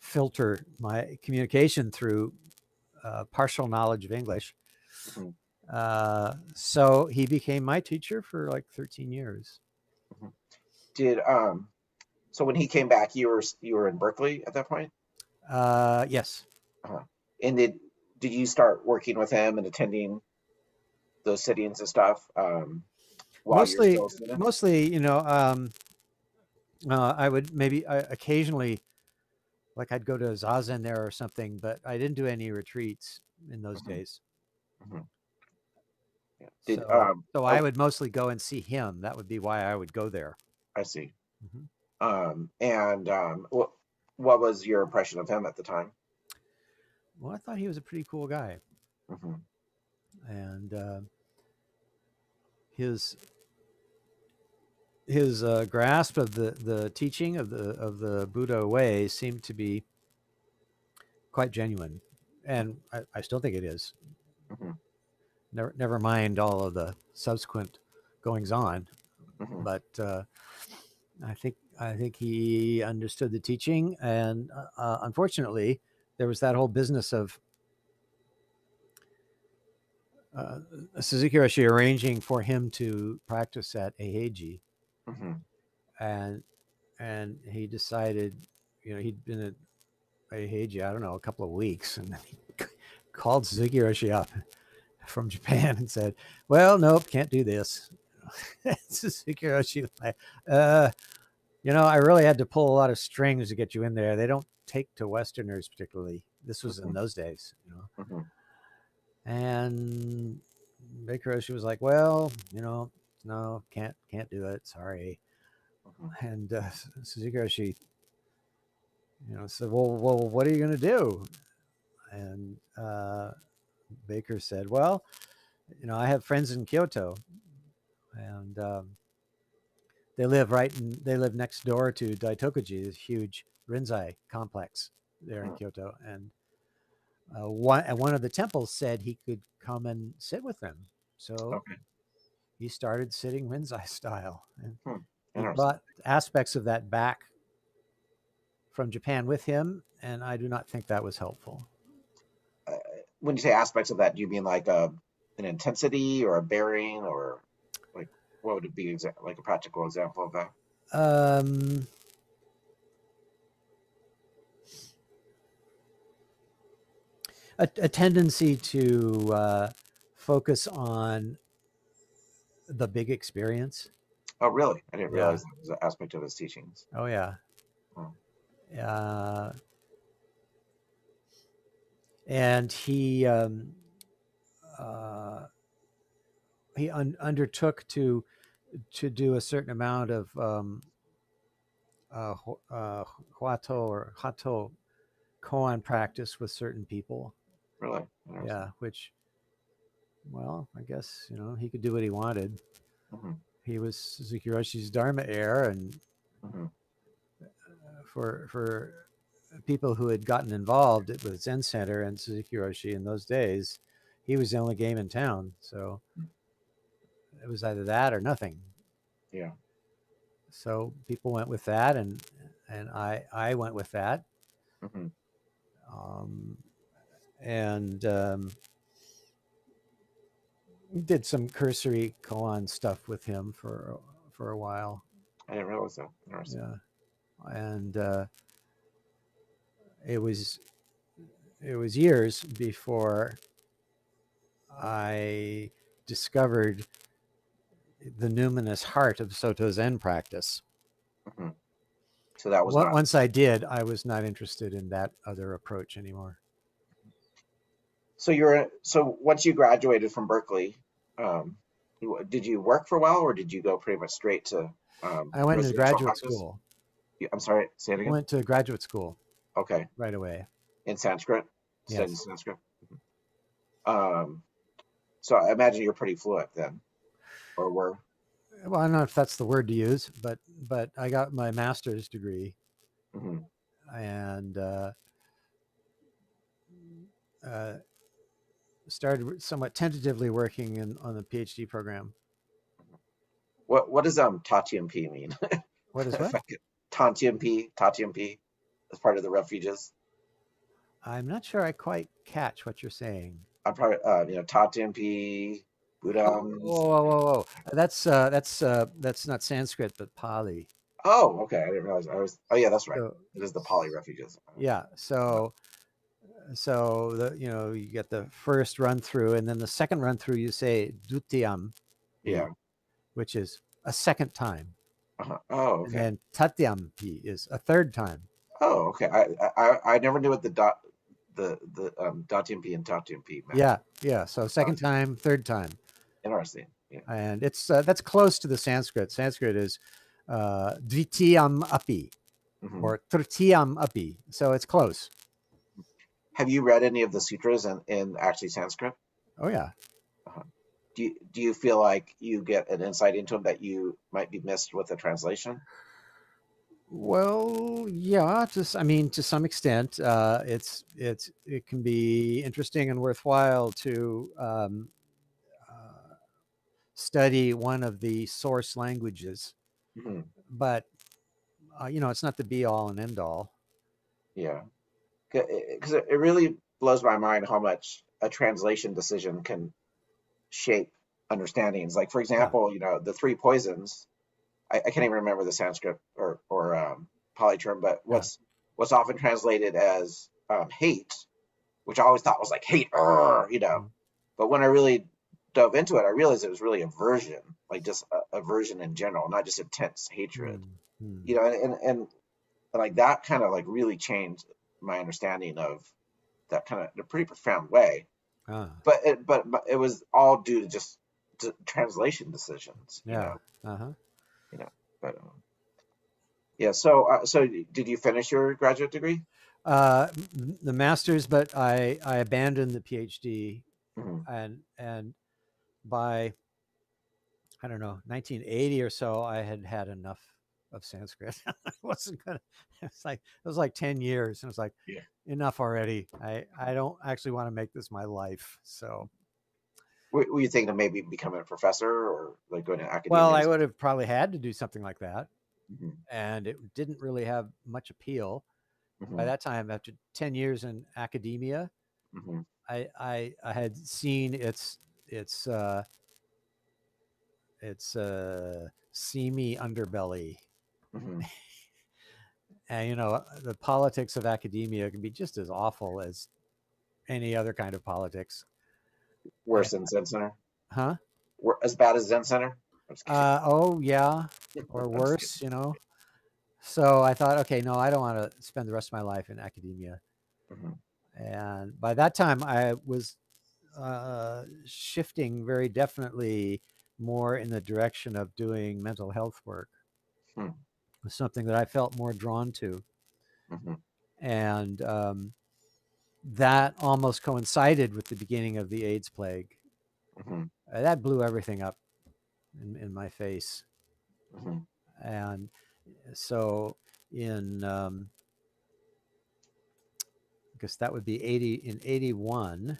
filter my communication through uh, partial knowledge of English. Mhm. Uh, so he became my teacher for like 13 years. Did um, so when he came back, you were you were in Berkeley at that point, Uh, yes. Uh-huh. and did did you start working with him and attending those sittings and stuff? Um, while mostly, you're still a student? mostly, you know, um, uh, I would maybe uh, occasionally, like I'd go to Zazen there or something, but I didn't do any retreats in those Mhm. days. Yeah. Did so, um, so I oh. would mostly go and see him. That would be why I would go there. I see. Mhm. Um, and um, what what was your impression of him at the time? Well, I thought he was a pretty cool guy. hmm and uh, his his uh, grasp of the the teaching of the of the Buddha way seemed to be quite genuine, and I, I still think it is. Mhm. Never never mind all of the subsequent goings on, hmm but uh, I think I think he understood the teaching, and uh, uh, unfortunately, there was that whole business of uh, Suzuki Roshi arranging for him to practice at Eiheiji, hmm and and he decided, you know, he'd been at Eiheiji, I don't know, a couple of weeks, and then he [laughs] called Suzuki Roshi up from Japan and said, "Well, nope, can't do this." [laughs] Suzuki Roshi, like, uh, you know, I really had to pull a lot of strings to get you in there. They don't take to Westerners particularly. This was in Mhm. those days, you know. hmm And Baker Roshi was like, "Well, you know, no, can't can't do it. Sorry." hmm [laughs] And uh, Suzuki Roshi, you know, said, "Well, well, what are you going to do?" And uh, Baker said, "Well, you know, I have friends in Kyoto, and um, they live right in they live next door to Daitokuji, this huge Rinzai complex there in. Kyoto, and." Uh, one, and one of the temples said he could come and sit with them. So Okay. he started sitting Rinzai [laughs] style. And Hmm, brought aspects of that back from Japan with him, and I do not think that was helpful. Uh, when you say aspects of that, do you mean like a an intensity or a bearing or what would it be exa- like a practical example of that? Um, a, a tendency to uh, focus on the big experience. Oh, really? I didn't Yeah. realize that was an aspect of his teachings. Oh yeah. Oh. Uh, and he um, uh, he un- undertook to to do a certain amount of um, uh, uh, huato or hato koan practice with certain people. Really? Yeah, which, well, I guess you know he could do what he wanted. Mhm, He was Suzuki Roshi's Dharma heir, and mhm. for for people who had gotten involved with Zen Center and Suzuki Roshi in those days, he was the only game in town. So it was either that or nothing. Yeah. So people went with that, and and I I went with that, Mm-hmm. um, and um, did some cursory koan stuff with him for for a while. I didn't realize that. Yeah, and uh, it was it was years before I discovered the numinous heart of Soto Zen practice. Mhm. So that was On- not, Once I did, I was not interested in that other approach anymore. so you're so once you graduated from Berkeley, um, did you work for a while or did you go pretty much straight to? Um, I went to graduate school. I'm sorry, say it I again. went to graduate school Okay, right away. in Sanskrit, Yes. Sanskrit. Mhm. Um, so I imagine you're pretty fluent then, or were. Well, I don't know if that's the word to use, but but I got my master's degree mhm. and uh, uh, started somewhat tentatively working in, on the PhD program. What what does um Tatiampi mean? [laughs] What is what? I could- Tatiampi, Tatiampi, as part of the refuges. I'm not sure I quite catch what you're saying. I'm probably uh, you know Tatiampi, Buddha. whoa, whoa, whoa, whoa! That's uh, that's uh, that's not Sanskrit, but Pali. Oh, okay. I didn't realize. I was. Oh, yeah, that's right. So, It is the Pali refuges. yeah, so so the you know you get the first run through, and then the second run through you say dutiyam, Yeah. which is a second time, Uh-huh. Oh, and okay. then tatyampi is a third time. Oh, okay. I, I I never knew what the dot the the um Tatiampi and meant. Yeah, yeah. So second time, third time, Interesting. Yeah. and it's uh, that's close to the Sanskrit. Sanskrit is uh, dvitiyam api Mhm. or tritiyam api, so it's close. Have you read any of the sutras in, in actually Sanskrit? Oh yeah. Do you, do you feel like you get an insight into them that you might be missed with the translation? Well, yeah. Just I mean, to some extent, uh, it's it's it can be interesting and worthwhile to um, study one of the source languages, Mhm. but uh, you know, it's not the be all and end all. Yeah, because it, it really blows my mind how much a translation decision can shape understandings. Like, for example, you know, the three poisons. I, I can't even remember the Sanskrit or or um, Pali term, but what's what's often translated as um, hate, which I always thought was like hate, you know. Mhm. But when I really dove into it, I realized it was really aversion, like just a, aversion in general, not just intense hatred Mm, mm. you know, and, and, and like that kind of like really changed my understanding of that kind of in a pretty profound way. Ah, But it, but, but it was all due to just to translation decisions. you yeah. know, Uh huh. You know, but um, yeah. So uh, so did you finish your graduate degree? Uh, the master's, but I I abandoned the PhD Mhm. and and by I don't know 1980 or so, I had had enough of Sanskrit. [laughs] I wasn't gonna. [laughs] It's like it was like 10 years, and it's like Yeah. enough already. I I don't actually want to make this my life. So Were, were you thinking of maybe becoming a professor or like going to academia? Well, I would have probably had to do something like that, Mhm, and it didn't really have much appeal. By mhm, that time, after 10 years in academia, mhm, I I, I had seen its its uh, its uh, seamy underbelly, mhm. [laughs] and you know the politics of academia can be just as awful as any other kind of politics, Worse than Zen Center? huh? Wor- As bad as Zen Center? I'm just kidding. Uh, oh yeah, [laughs] or worse, you know. So I thought, okay, no, I don't want to spend the rest of my life in academia. Mhm, And by that time, I was uh, shifting very definitely more in the direction of doing mental health work. Hmm. It was something that I felt more drawn to. mhm, And um, that almost coincided with the beginning of the AIDS plague. mhm, Uh, that blew everything up in, in my face. mhm, and so in um I guess that would be 80 in 81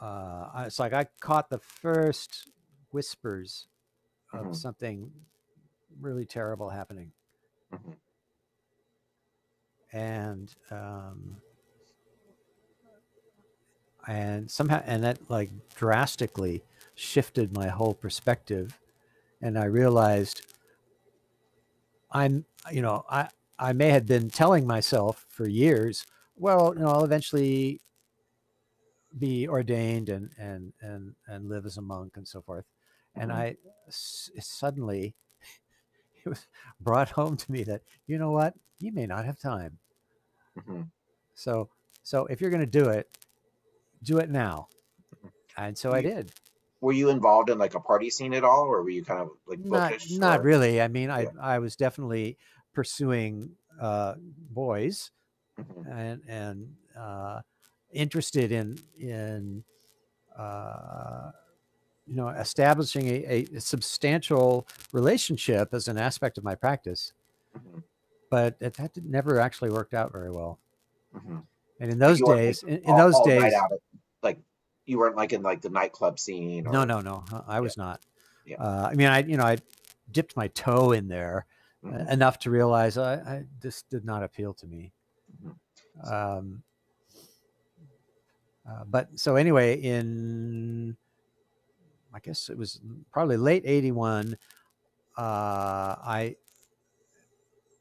uh I- it's like i caught the first whispers of Mhm. something really terrible happening. Mhm, and um and somehow and that like drastically shifted my whole perspective. And i realized i'm you know i i may have been telling myself for years well you know i'll eventually be ordained and and and and live as a monk and so forth and Mhm. i s- suddenly [laughs] it was brought home to me that you know what you may not have time mhm. so so if you're going to do it, do it now. And so I did. Were you involved in like a party scene at all, or were you kind of like Not not or- really. I mean, I Yeah. I was definitely pursuing uh, boys Mhm, and and uh, interested in in uh, you know establishing a, a substantial relationship as an aspect of my practice. mhm, But it, that did- never actually worked out very well. mhm. And in those you weren't, like, days, in, in All- those days, at- like you weren't like in like the nightclub scene. Or, No, no, no. I was not. Yeah. Uh, I mean, I you know I dipped my toe in there uh, Mhm, enough to realize I, I this did not appeal to me. Mhm. Um, uh, but so anyway, in I guess it was probably late '81, uh, I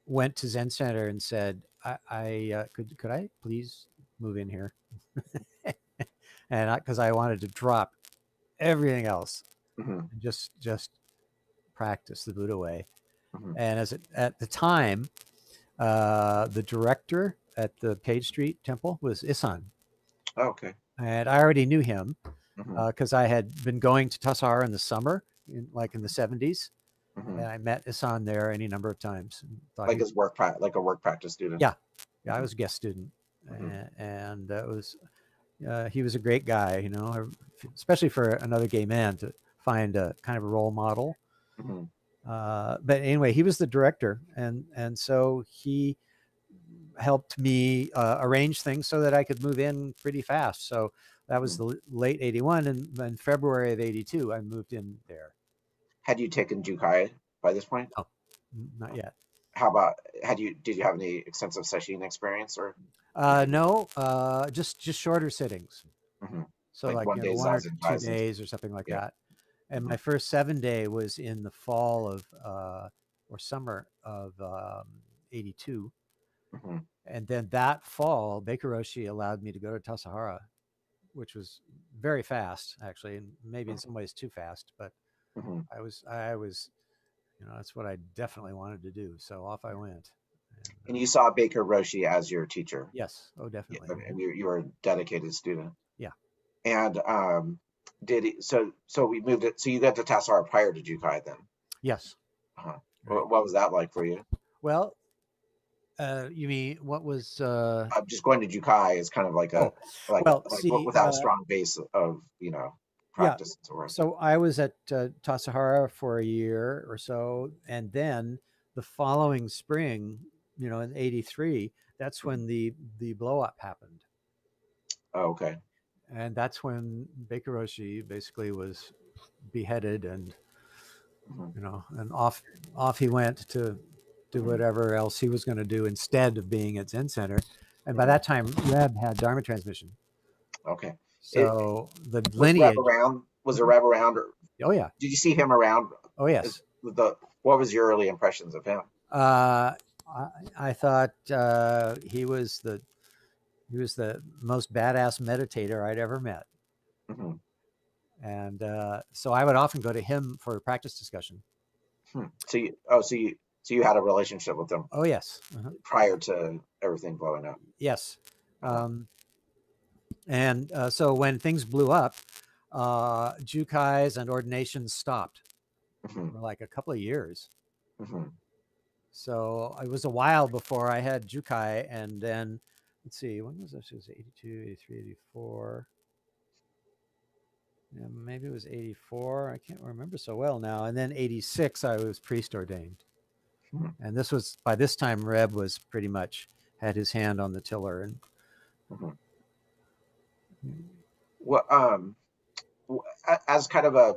went to Zen Center and said, "I, I uh, could could I please move in here?" [laughs] and because I, wanted to drop everything else mhm, and just just practice the Buddha way. Mhm. And as it, at the time, uh, the director at the Page Street Temple was Issan, Oh, okay. and I already knew him because I had been going to Tassajara in the summer, in, like in the seventies, mhm. and I met Issan there any number of times. Like his work, like a work practice student. Yeah. yeah, I was a guest student, Mhm. a- and uh, it was uh, he was a great guy, you know, especially for another gay man to find a kind of a role model. Mhm, uh, but anyway, he was the director, and and so he helped me uh, arrange things so that I could move in pretty fast. So that was the late '81, and in February of '82, I moved in there. Had you taken Jukai by this point? N- Not yet. How about had you? Did you have any extensive session experience or? Uh, no, uh, just just shorter sittings. Mhm. So Like like, one know, one or two classes. days or something like Yeah. that. And my first seven day was in the fall of uh, or summer of um, '82. Mhm, and then that fall, Baker Roshi allowed me to go to Tassajara, which was very fast, actually, and maybe in Mhm. some ways too fast. But mhm. I was, I was, you know, that's what I definitely wanted to do. So off I went. And, And uh, you saw Baker Roshi as your teacher. yes, oh, definitely. and- and you you were a dedicated student. Yeah. And um, did he, so so we moved it. So you got to Tassajara prior to Jukai then. Yes. Uh-huh. Right. What, what was that like for you? Well, uh, you mean what was? Uh... I'm just going to Jukai is kind of like a oh, like, well, like see, without uh, a strong base of you know Yeah, practice and so I was at uh, Tassajara for a year or so, and then the following spring, you know, in '83, that's when the the blow up happened, Oh, okay. and that's when Baker Roshi basically was beheaded, and Mhm. you know, and off off he went to do Mhm. whatever else he was going to do instead of being at Zen Center. And by Mhm. that time, Reb had Dharma transmission, Okay. so the Was lineage. Reb around? Was a Reb around? Or Oh yeah, did you see him around? oh yes. The what was your early impressions of him? Uh, I, I thought uh, he was the he was the most badass meditator I'd ever met, Mhm. and uh, so I would often go to him for practice discussion. Hmm. So you oh so you so you had a relationship with them? Oh yes, uh-huh. prior to everything blowing up. yes, um, and uh, so when things blew up, uh, jukais and ordinations stopped Mhm. for like a couple of years. Mhm. So it was a while before I had Jukai. And then, let's see, when was this? It was 82, 83, 84. Yeah, maybe it was 84. I can't remember so well now. And then 86, I was priest ordained. And this was, by this time, Reb was pretty much had his hand on the tiller. And Mhm. What um as kind of a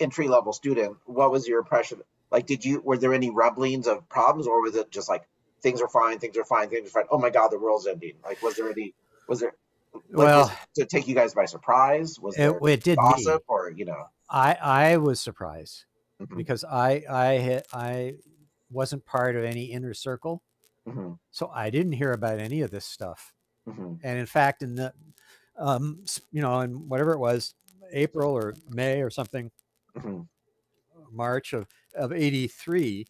entry level student, what was your impression? Like, did you were there any rumblings of problems, or was it just like things are fine, things are fine, things are fine? Oh my God, the world's ending! Like, was there any? Was there? Like, Well- to take you guys by surprise? Was it, it did me. or you know? I, I was surprised Mhm, because I, I, I wasn't part of any inner circle. mhm, So I didn't hear about any of this stuff. mhm, and in fact in the um you know in whatever it was april or may or something mhm, march of of 83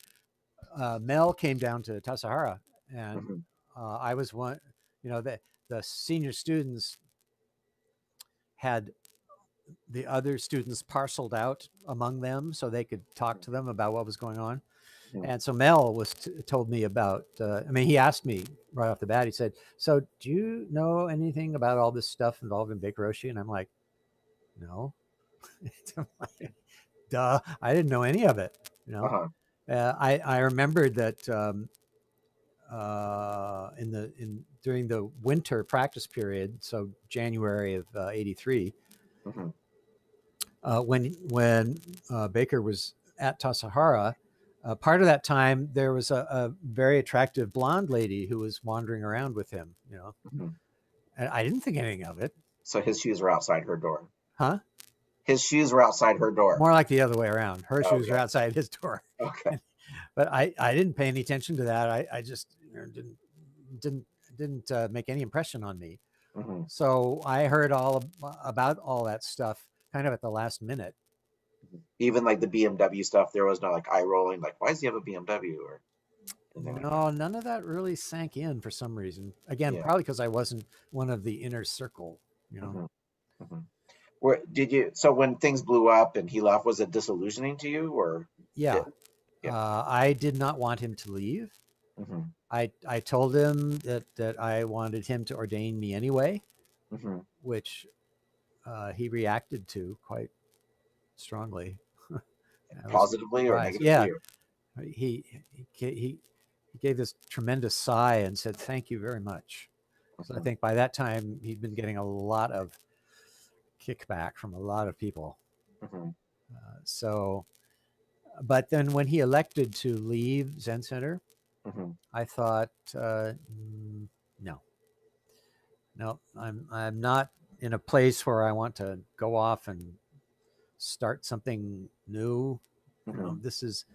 uh, mel came down to Tassajara and mhm, uh, i was one you know the the senior students had the other students parceled out among them so they could talk to them about what was going on. Mhm. and so mel was t- told me about uh, i mean he asked me right off the bat he said so do you know anything about all this stuff involved in baker roshi? And i'm like no. [laughs] I'm like, duh i didn't know any of it you know? Uh-huh, uh, I I remembered that um, uh, in the in during the winter practice period, so January of uh, '83, mhm, uh, when when uh, Baker was at Tassajara, uh, part of that time there was a, a very attractive blonde lady who was wandering around with him. You know, mhm. and I didn't think anything of it, So his shoes were outside her door. huh? His shoes were outside her door. More like the other way around. Her shoes were outside his door. [laughs] Okay. [laughs] but I, I didn't pay any attention to that. I, I just you know, didn't didn't didn't uh, make any impression on me. Mhm, So I heard all ab- about all that stuff kind of at the last minute. Even like the BMW stuff, there was no like eye rolling. Like, why does he have a BMW? Or? No, none of that really sank in for some reason. Again, Yeah. probably because I wasn't one of the inner circle. You know, Mhm, mhm. Where did you? So when things blew up and he left, was it disillusioning to you, or? yeah. yeah. Uh, I did not want him to leave. Mhm, I I told him that that I wanted him to ordain me anyway, mhm, which uh, he reacted to quite strongly. [laughs] Positively or negatively? Yeah. or- he he he he gave this tremendous sigh and said thank you very much so i Mhm, think by that time he'd been getting a lot of kickback from a lot of people mhm, uh, so but then when he elected to leave zen center mhm, i thought uh, "Mm, no no i'm i'm not in a place where i want to go off and start something new you know mhm. this is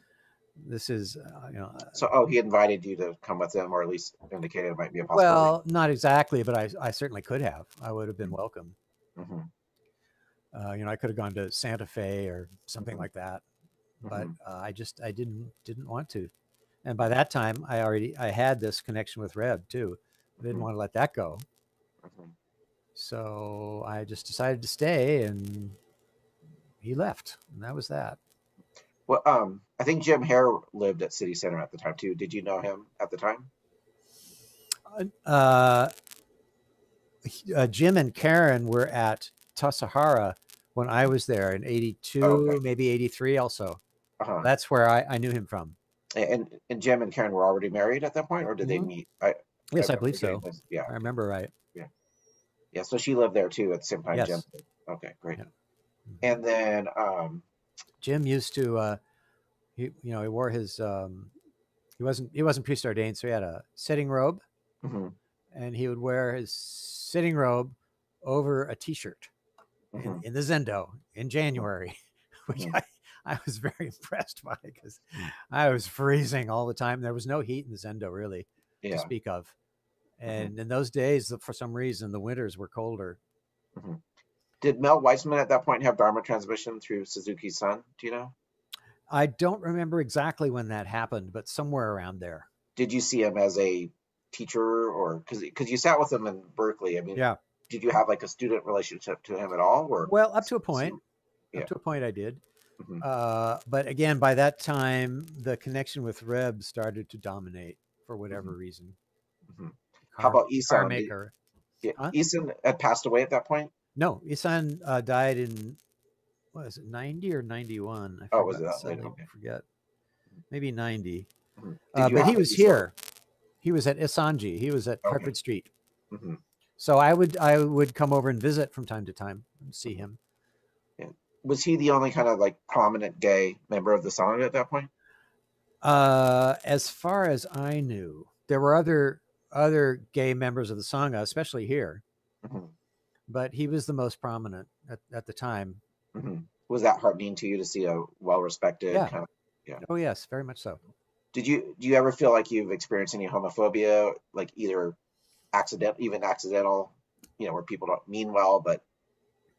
this is uh, you know So, oh, he invited you to come with him, or at least indicated it might be a possibility. Well, not exactly, but I, I certainly could have. I would have been Mhm. welcome. Mhm, Uh, you know, I could have gone to Santa Fe or something Mhm. like that, but uh, I just I didn't didn't want to. And by that time, I already I had this connection with Reb too. I didn't Mhm. want to let that go, mhm. so I just decided to stay, and he left, and that was that. Well, um, I think Jim Hare lived at City Center at the time too. Did you know him at the time? Uh, uh, Jim and Karen were at Tassajara when I was there in '82, okay. maybe '83, also. Uh-huh. That's where I, I knew him from. And and Jim and Karen were already married at that point, or did they Mhm. meet? I, Yes, I remember believe so. this- Yeah. I remember right. Yeah, yeah. so she lived there too at the same time Yes. Jim. Okay, great. Yeah. And then um Jim used to, uh, he you know he wore his um, he wasn't he wasn't priest ordained, so he had a sitting robe, mhm, and he would wear his sitting robe over a T-shirt in, mhm, in the Zendo in January, [laughs] which Mhm. I, I was [laughs] very impressed by because hmm. I was freezing all the time. There was no heat in the Zendo really to speak of, mm-hmm. and in those days, for some reason, the winters were colder. Mm-hmm. Did Mel Weitsman at that point have Dharma transmission through Suzuki Sun? Do you know? I don't remember exactly when that happened, but somewhere around there. Did you see him as a teacher or because because you sat with him in Berkeley? I mean, Yeah. did you have like a student relationship to him at all? Or Well, up to a point. Yeah. Up to a point, I did. Mhm. Uh, but again, by that time, the connection with Reb started to dominate for whatever reason. Mhm. How about Issan? Maker? yeah, Huh? Issan had passed away at that point. No, Issan uh, died in what is it, ninety or ninety-one? I Oh, was it that late? suddenly Okay. forget. Maybe ninety. Mhm. Uh, but he was Issan? here. He was at Issan-ji. He was at Okay. Hartford Street. Mhm. So I would I would come over and visit from time to time and see him. Was he the only kind of like prominent gay member of the Sangha at that point? Uh, as far as I knew, there were other other gay members of the Sangha, especially here, Mhm. but he was the most prominent at, at the time. Mhm. Was that heartening to you to see a well-respected Yeah. kind of? yeah. Oh yes, very much so. Did you do you ever feel like you've experienced any homophobia, like either accident, even accidental, you know, where people don't mean well, but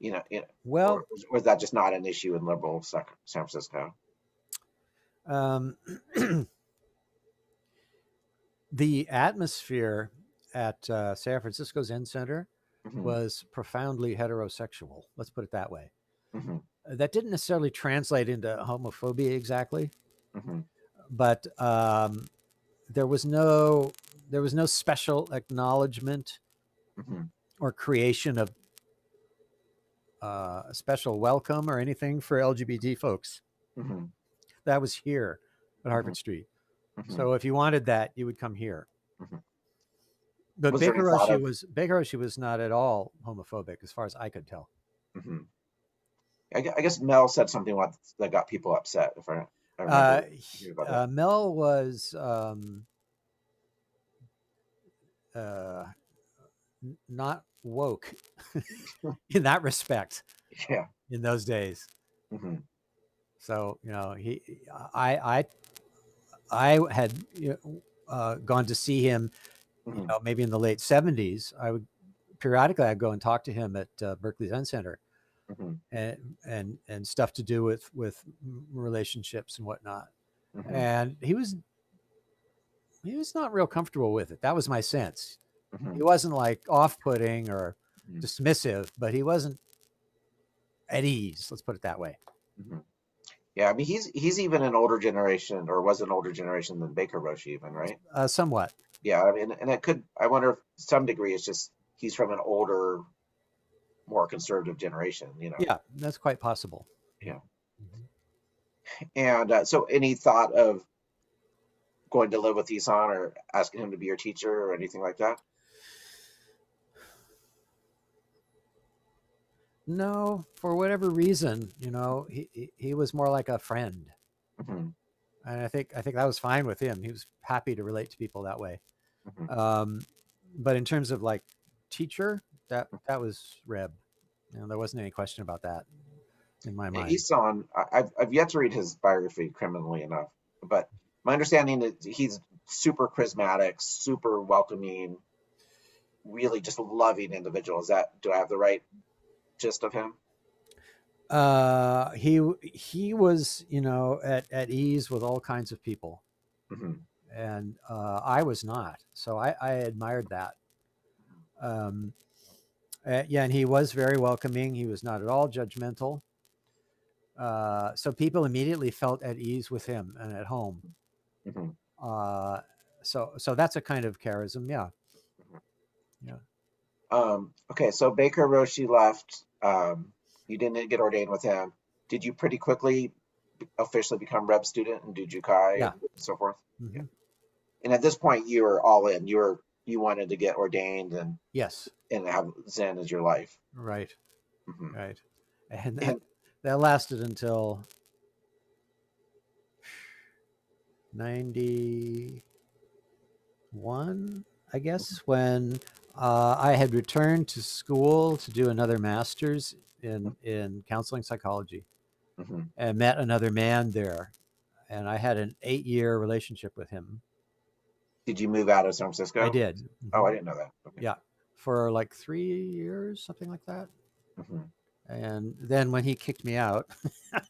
you know, you know Well, or was- was that just not an issue in liberal San Francisco? um, [clears throat] the atmosphere at uh, San Francisco Zen Center Mhm, was profoundly heterosexual. Let's put it that way. mhm, Uh, That didn't necessarily translate into homophobia exactly. mhm, but um, there was no there was no special acknowledgement mhm, or creation of uh, a special welcome or anything for LGBT folks. mhm, That was here at Hartford Street. mhm. So if you wanted that, you would come here. Mhm. But Was Baker Roshi of- was Baker Roshi was not at all homophobic, as far as I could tell. mhm. I, I guess Mel said something that got people upset. If I, I Uh, uh, Mel was um, uh, not woke [laughs] in that respect yeah. in those days. mhm, So you know, he, I, I, I had uh, gone to see him. You mhm, know, maybe in the late seventies. I would periodically I'd go and talk to him at uh, Berkeley Zen Center mhm, and and and stuff to do with with relationships and whatnot. mhm, and he was he was not real comfortable with it that was my sense mhm. he wasn't like off-putting or Mhm. dismissive but he wasn't at ease let's put it that way Mhm. Yeah, I mean he's he's even an older generation or was an older generation than Baker Roshi even, right? uh, somewhat Yeah, I mean and it could I wonder if some degree it's just he's from an older, more conservative generation, you know. yeah that's quite possible Yeah. Mhm. And uh, so any thought of going to live with Issan or asking him to be your teacher or anything like that? No for whatever reason you know he he- was more like a friend. Mhm, and i think i think that was fine with him. He was happy to relate to people that way. Mhm. um but in terms of like teacher that that was reb. You know there wasn't any question about that in my mind. I- I've I've yet to read his biography, criminally enough, but my understanding is he's super charismatic, super welcoming, really just loving individual. Is that do I have the right gist of him? uh he he was you know at, at ease with all kinds of people. Hmm and uh i was not. So i i admired that. Um uh, yeah and he was very welcoming. He was not at all judgmental. Uh so people immediately felt at ease with him and at home. Hmm uh so so that's a kind of charism. Yeah. yeah Um, okay, so Baker Roshi left. Um, you didn't get ordained with him. Did you pretty quickly officially become Reb student and do Jukai Yeah. and so forth? Mhm. And at this point, you were all in. You were you wanted to get ordained and Yes, and have Zen as your life. right, Mhm. right. And that, And- that lasted until 91, I guess, when uh, I had returned to school to do another master's in, in counseling psychology Mhm. and met another man there. And I had an eight year relationship with him. Did you move out of San Francisco? I did. Oh, I didn't know that. Okay. Yeah. For like three years, something like that. Mhm. And then when he kicked me out, [laughs] uh,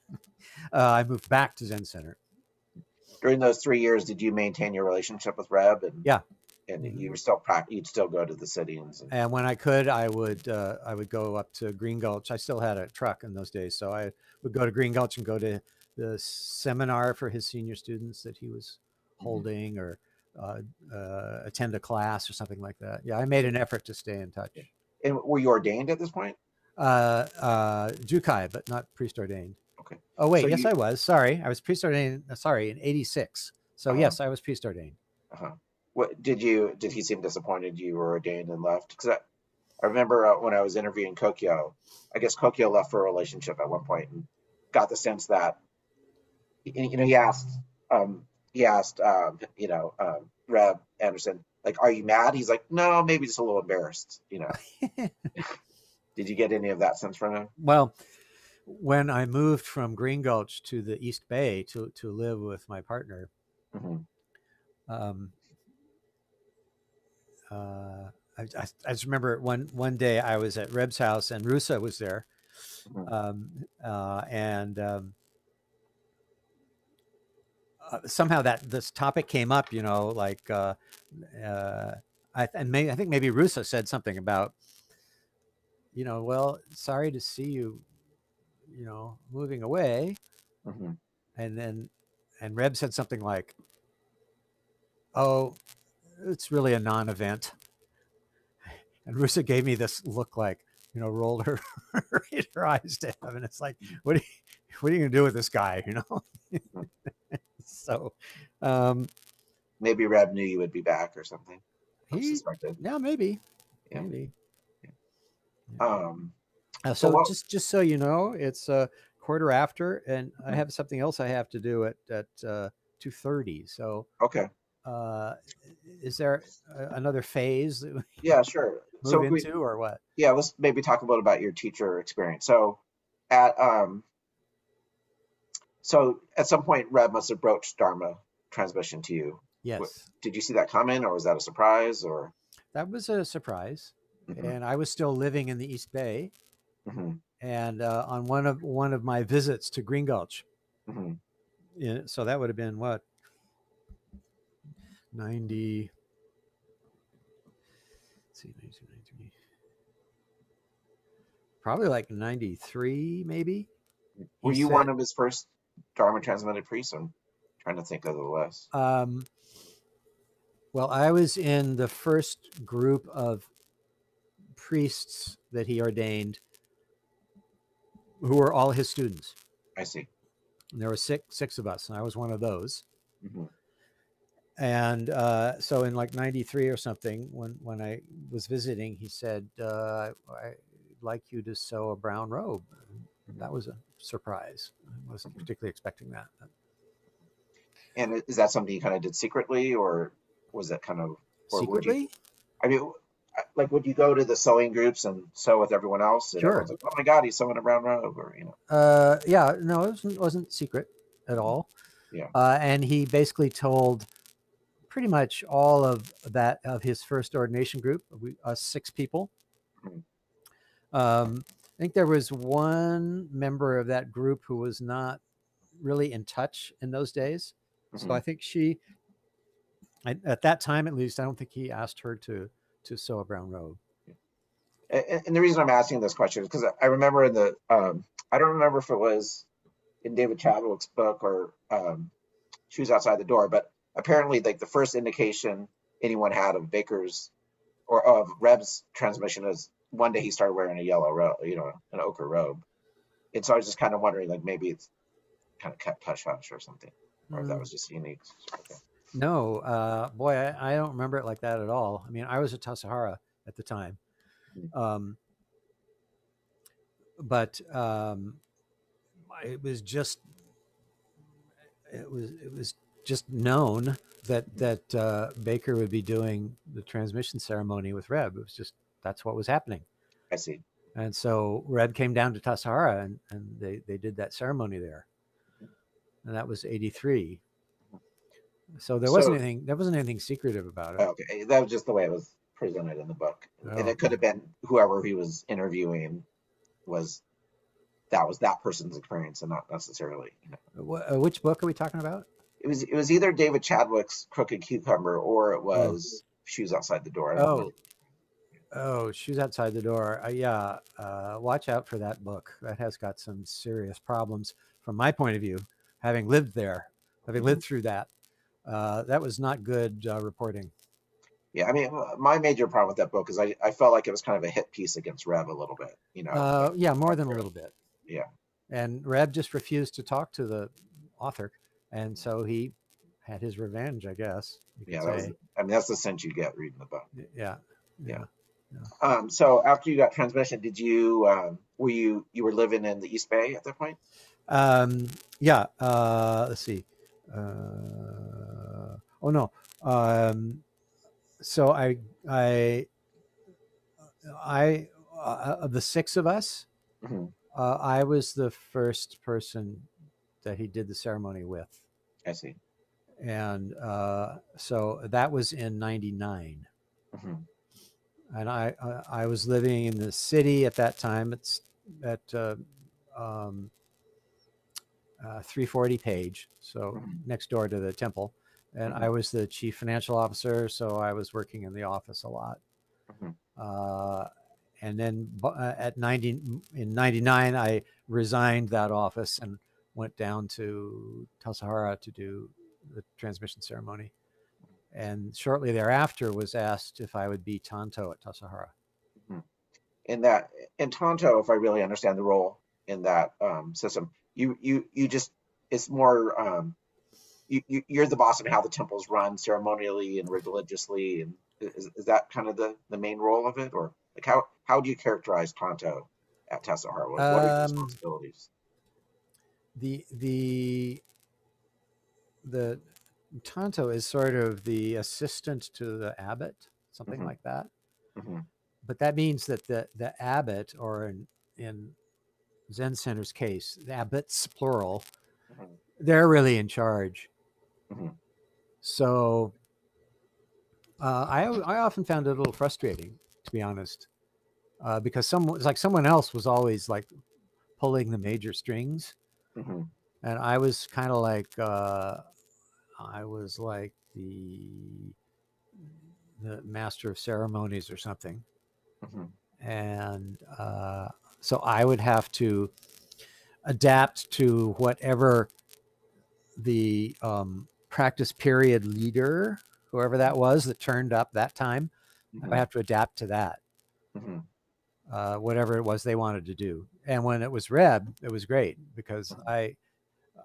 I moved back to Zen Center. During those three years, did you maintain your relationship with Reb? And Yeah. And Mhm. you were still You'd still go to the sittings. And, And when I could, I would uh, I would go up to Green Gulch. I still had a truck in those days, so I would go to Green Gulch and go to the seminar for his senior students that he was Mhm. holding, or uh, uh, attend a class or something like that. Yeah, I made an effort to stay in touch. and were you ordained at this point? Uh, uh, Jukai, but not priest ordained. Okay. Oh wait, So yes, you- I was. Sorry, I was priest ordained. uh, Sorry, in '86. So Uh-huh. yes, I was priest ordained. Uh-huh. What did you? Did he seem disappointed you were ordained and left? Because I, I remember uh, when I was interviewing Kokyo, I guess Kokyo left for a relationship at one point and got the sense that, you know, he asked, um, he asked, um, you know, um, Reb Anderson, like, are you mad? He's like, no, maybe just a little embarrassed. You know, [laughs] did you get any of that sense from him? Well, when I moved from Green Gulch to the East Bay to to live with my partner, hmm um, uh, I, I, I just remember one one day I was at Reb's house and Rusa was there, Mhm. um, uh, and um, uh, somehow that this topic came up. You know, like uh, uh, I and maybe I think maybe Rusa said something about, you know, well, sorry to see you, you know, moving away, hmm and then and Reb said something like, "Oh, it's really a non-event." And Rusa gave me this look like, you know, rolled her, [laughs] her eyes to heaven. It's like, what are you, what are you gonna do with this guy? You know. [laughs] so, um, Maybe Reb knew you would be back or something. He, suspected. yeah, maybe, Yeah. maybe. Um, Uh, So so what- just just so you know, it's a quarter after, and I Mhm. have something else I have to do at at uh, two thirty. So, okay. Uh, is there a, another phase that we Yeah, sure. [laughs] move So we, into, or what? yeah, let's maybe talk a little about your teacher experience. So at um so at some point Reb must have broached Dharma transmission to you. Yes, Did you see that coming or was that a surprise or that was a surprise, Mhm, and I was still living in the East Bay, mhm, and uh, on one of one of my visits to Green Gulch, mhm. yeah, so that would have been what 90 let's see 92, 93 probably like 93 maybe Were He you said- one of his first Dharma transmitted priests? I'm trying to think of the list. um, well i was in the first group of priests that he ordained who were all his students I see. and there were six six of us and i was one of those Mhm, and uh, so in like 93 or something when when i was visiting he said uh, i'd like you to sew a brown robe And that was a surprise i wasn't particularly expecting that And is that something you kind of did secretly or was that kind of or would you- secretly I mean, like, would you go to the sewing groups and sew with everyone else? And Sure. like, oh my God, he's sewing a brown robe, or you know. uh, yeah no it wasn't, wasn't secret at all Yeah. uh, and he basically told pretty much all of that of his first ordination group we, us six people Mhm. um, i think there was one member of that group who was not really in touch in those days so Mhm. i think she I, at that time at least i don't think he asked her to to sew a brown robe And, and the reason I'm asking this question is because I remember in the, um, I don't remember if it was in David Chadwick's book or um, Shoes Outside the Door, but apparently, like the first indication anyone had of Baker's or of Reb's transmission is one day he started wearing a yellow robe, you know, an ochre robe. And so I was just kind of wondering, like maybe it's kind of kept hush hush or something, or if that Mm. was just unique. Okay. No, uh, boy, I, I don't remember it like that at all. I mean, I was at Tassajara at the time, Mm. um, but um, it was just it was it was just known that that uh, Baker would be doing the transmission ceremony with Reb. It was just that's what was happening. I see. And so Reb came down to Tassajara and, and they, they did that ceremony there. And that was 83. So there wasn't So- anything there wasn't anything secretive about it. Okay, that was just the way it was presented in the book, and Oh. it could have been whoever he was interviewing was that was that person's experience, and not necessarily. You know, uh, which book are we talking about? It was it was either David Chadwick's Crooked Cucumber or it was Shoes Outside the Door. Oh, oh, Shoes outside the door. Uh, yeah, uh, watch out for that book. That has got some serious problems from my point of view, having lived there, having lived through that. Uh, that was not good uh, reporting. Yeah, I mean, uh, my major problem with that book is I, I felt like it was kind of a hit piece against Reb a little bit. You know, Uh, yeah, more than a little bit. Yeah. And Reb just refused to talk to the author, and so he had his revenge, I guess. Yeah, that was. I mean, that's the sense you get reading the book. Yeah, Yeah. yeah. Um, so after you got transmission, did you um, were you you were living in the East Bay at that point? Um, yeah. Uh, let's see. Uh, oh no. Um, so I I I uh, of the six of us, Mhm. uh, I was the first person that he did the ceremony with. I see. and uh, so that was in '99. Mhm. And I, I I was living in the city at that time. It's at uh, um, uh, 340 Page, so Mhm. next door to the temple. And Mhm. I was the chief financial officer, so I was working in the office a lot. Mhm. Uh, and then uh, at 90 in 99, I resigned that office and went down to Tassajara to do the transmission ceremony. And shortly thereafter was asked if I would be Tanto at Tassajara. in that in Tanto, if I really understand the role in that um, system, you you you just it's more um, you, you you're the boss of how the temples run ceremonially and religiously, and is, is that kind of the the main role of it, or like how how do you characterize Tanto at Tassajara? What, what are your Um, responsibilities? The the the Tanto is sort of the assistant to the abbot, something Mhm. like that. Mhm. but that means that the the abbot or in in zen center's case the abbots plural Mhm. they're really in charge Mhm. so uh, I, I often found it a little frustrating to be honest uh, because someone it's like someone else was always like pulling the major strings Mhm. and i was kind of like uh, i was like the the master of ceremonies or something Mhm. and uh, so I would have to adapt to whatever the um, practice period leader, whoever that was that turned up that time, I Mhm. would have to adapt to that, Mhm. uh, whatever it was they wanted to do. And when it was Reb, it was great because I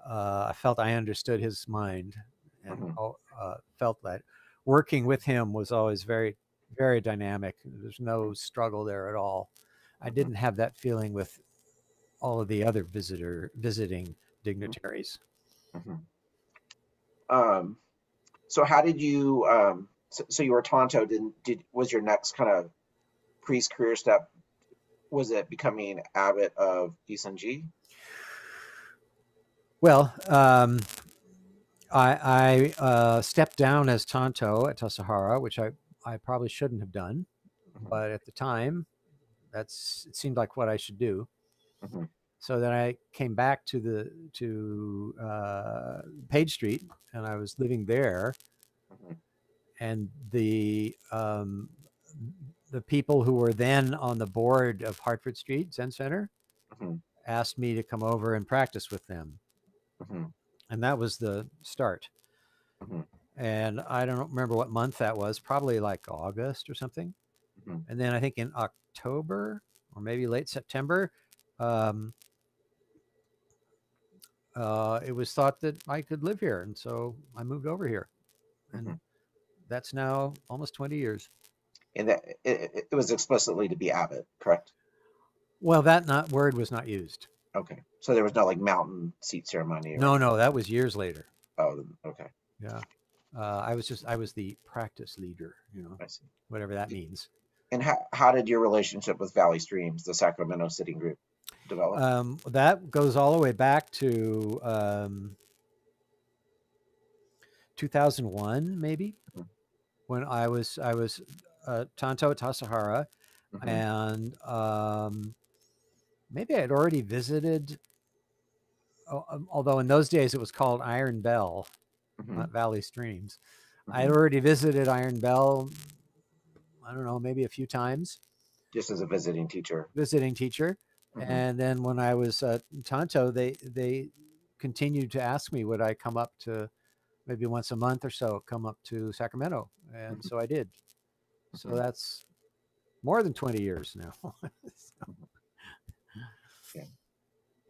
uh, I felt I understood his mind and Mhm. uh, felt that working with him was always very very dynamic. There's no struggle there at all. I didn't have that feeling with all of the other visitor visiting dignitaries. Mhm. Um, so how did you um, so, so you were Tanto? Didn't did was your next kind of priest career step? Was it becoming abbot of Issan-ji? Well, um, I, I uh, stepped down as Tanto at Tassajara, which I, I probably shouldn't have done, Mhm. but at the time, that's it seemed like what I should do. Mhm. So then I came back to the to uh, Page Street, and I was living there. Mhm. and the um, the people who were then on the board of Hartford Street Zen Center Mhm. asked me to come over and practice with them, Mhm. and that was the start. Mhm. And I don't remember what month that was, probably like August or something. Mhm. And then I think in October or maybe late September, um, uh, it was thought that I could live here, and so I moved over here. and Mhm. that's now almost 20 years. And that it, it, was explicitly to be abbot, correct? Well, that not word was not used. Okay. So there was no like mountain seat ceremony. Or, No, no, that was years later. Oh, okay. Yeah. Uh, I was just I was the practice leader, you know, I see. whatever that means. And how, how did your relationship with Valley Streams, the Sacramento sitting group, develop? Um, that goes all the way back to um, 2001, maybe, Mhm. when I was I was uh, Tanto at Tassajara, Mhm. and um, maybe I had already visited. um, Although in those days it was called Iron Bell, Mhm. not Valley Streams. I Mhm. had already visited Iron Bell. I don't know, maybe a few times, Just as a visiting teacher. visiting teacher. Mhm. And then when I was at Tanto, they they continued to ask me would I come up to maybe once a month or so come up to Sacramento, and Mhm. so I did. So Mhm. that's more than twenty years now. [laughs] Yeah.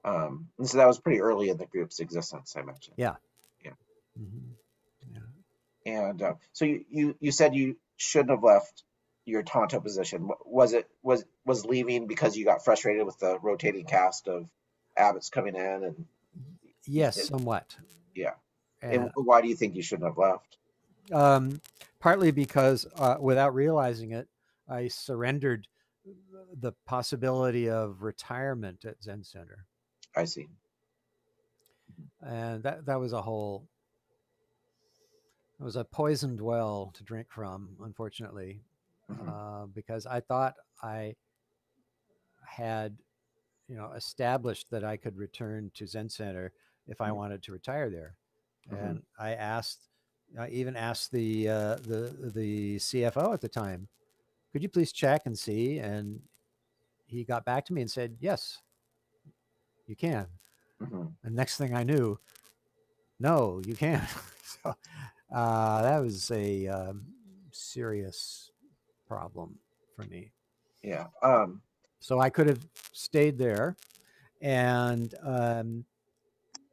Um, and so that was pretty early in the group's existence, I mentioned. Mhm. Yeah. And uh, so you, you you said you shouldn't have left your Tanto position. Was it was was leaving because you got frustrated with the rotating cast of abbots coming in, and Yes, It- somewhat. yeah. And, And why do you think you shouldn't have left? um, partly because uh, without realizing it, I surrendered the possibility of retirement at Zen Center. I see. and that that was a whole it was a poisoned well to drink from unfortunately Mhm. uh, because i thought i had you know established that i could return to zen center if i Mhm. wanted to retire there Mhm. and i asked i even asked the uh, the the cfo at the time could you please check and see and he got back to me and said yes you can Mhm. and next thing I knew, no, you can't. [laughs] so uh, that was a um, serious problem for me. Yeah. Um, So I could have stayed there, and um,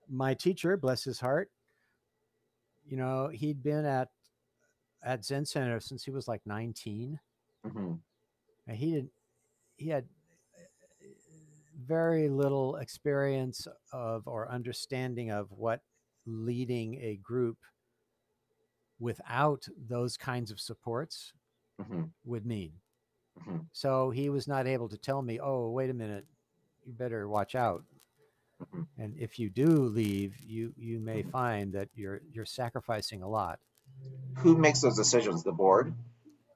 my teacher, bless his heart, you know, he'd been at at Zen Center since he was like 19. mhm. And he did he had very little experience of or understanding of what leading a group without those kinds of supports Mhm. would mean. Mhm. So he was not able to tell me, "Oh, wait a minute, you better watch out." Mhm. And if you do leave, you you may find that you're you're sacrificing a lot. Who makes those decisions? The board?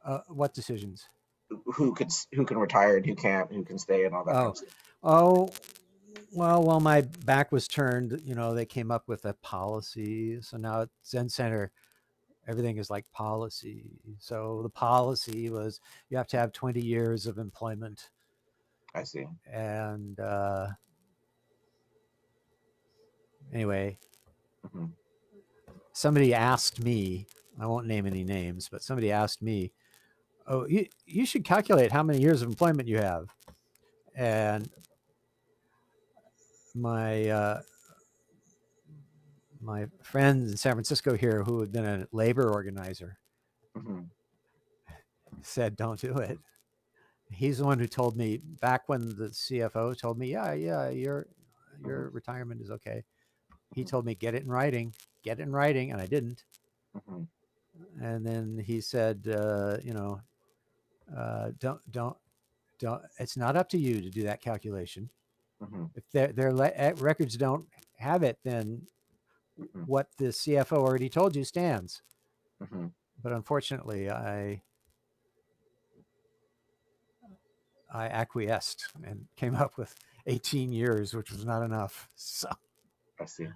Uh, what decisions? Who could who can retire and who can't? Who can stay and all that? kind Oh. of? Oh, well, while my back was turned, you know, they came up with a policy. So now at Zen Center, everything is like policy. So the policy was you have to have 20 years of employment. I see. And uh, anyway, Mhm. somebody asked me, I won't name any names, but somebody asked me, Oh, you, you should calculate how many years of employment you have. And my uh, my friend in San Francisco here, who had been a labor organizer, Mhm. said, "Don't do it." He's the one who told me back when the CFO told me, "Yeah, yeah, your your retirement is okay." He told me, "Get it in writing, get it in writing," and I didn't. Mhm. And then he said, uh, "You know, uh, don't don't don't. It's not up to you to do that calculation. Mhm. If their their le- eh, records don't have it, then Mhm. what the CFO already told you stands." Mhm. but unfortunately i i acquiesced and came up with 18 years which was not enough [laughs] so I see.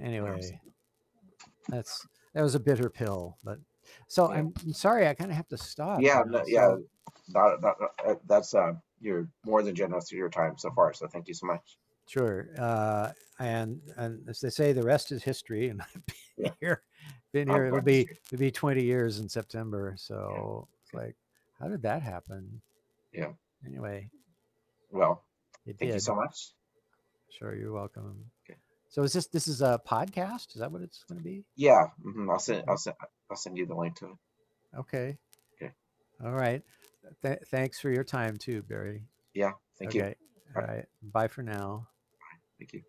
anyway that's that was a bitter pill but so Yeah. i'm sorry i kind of have to stop Yeah, no, yeah. Not, not, uh, that's uh, you're more than generous with your time so far. So thank you so much. sure uh and and as they say the rest is history and [laughs] i've been Yeah. here been here it'll be it. it'll be 20 years in september so it's like how did that happen Yeah. anyway Well, thank did you so much. Sure, you're welcome. So is this this is a podcast? Is that what it's going to be? Yeah, hmm I'll send I'll send I'll send you the link to it. Okay. Okay. All right. Th- thanks for your time too, Barry. Yeah, thank you. okay. All right. Bye for now. Thank you.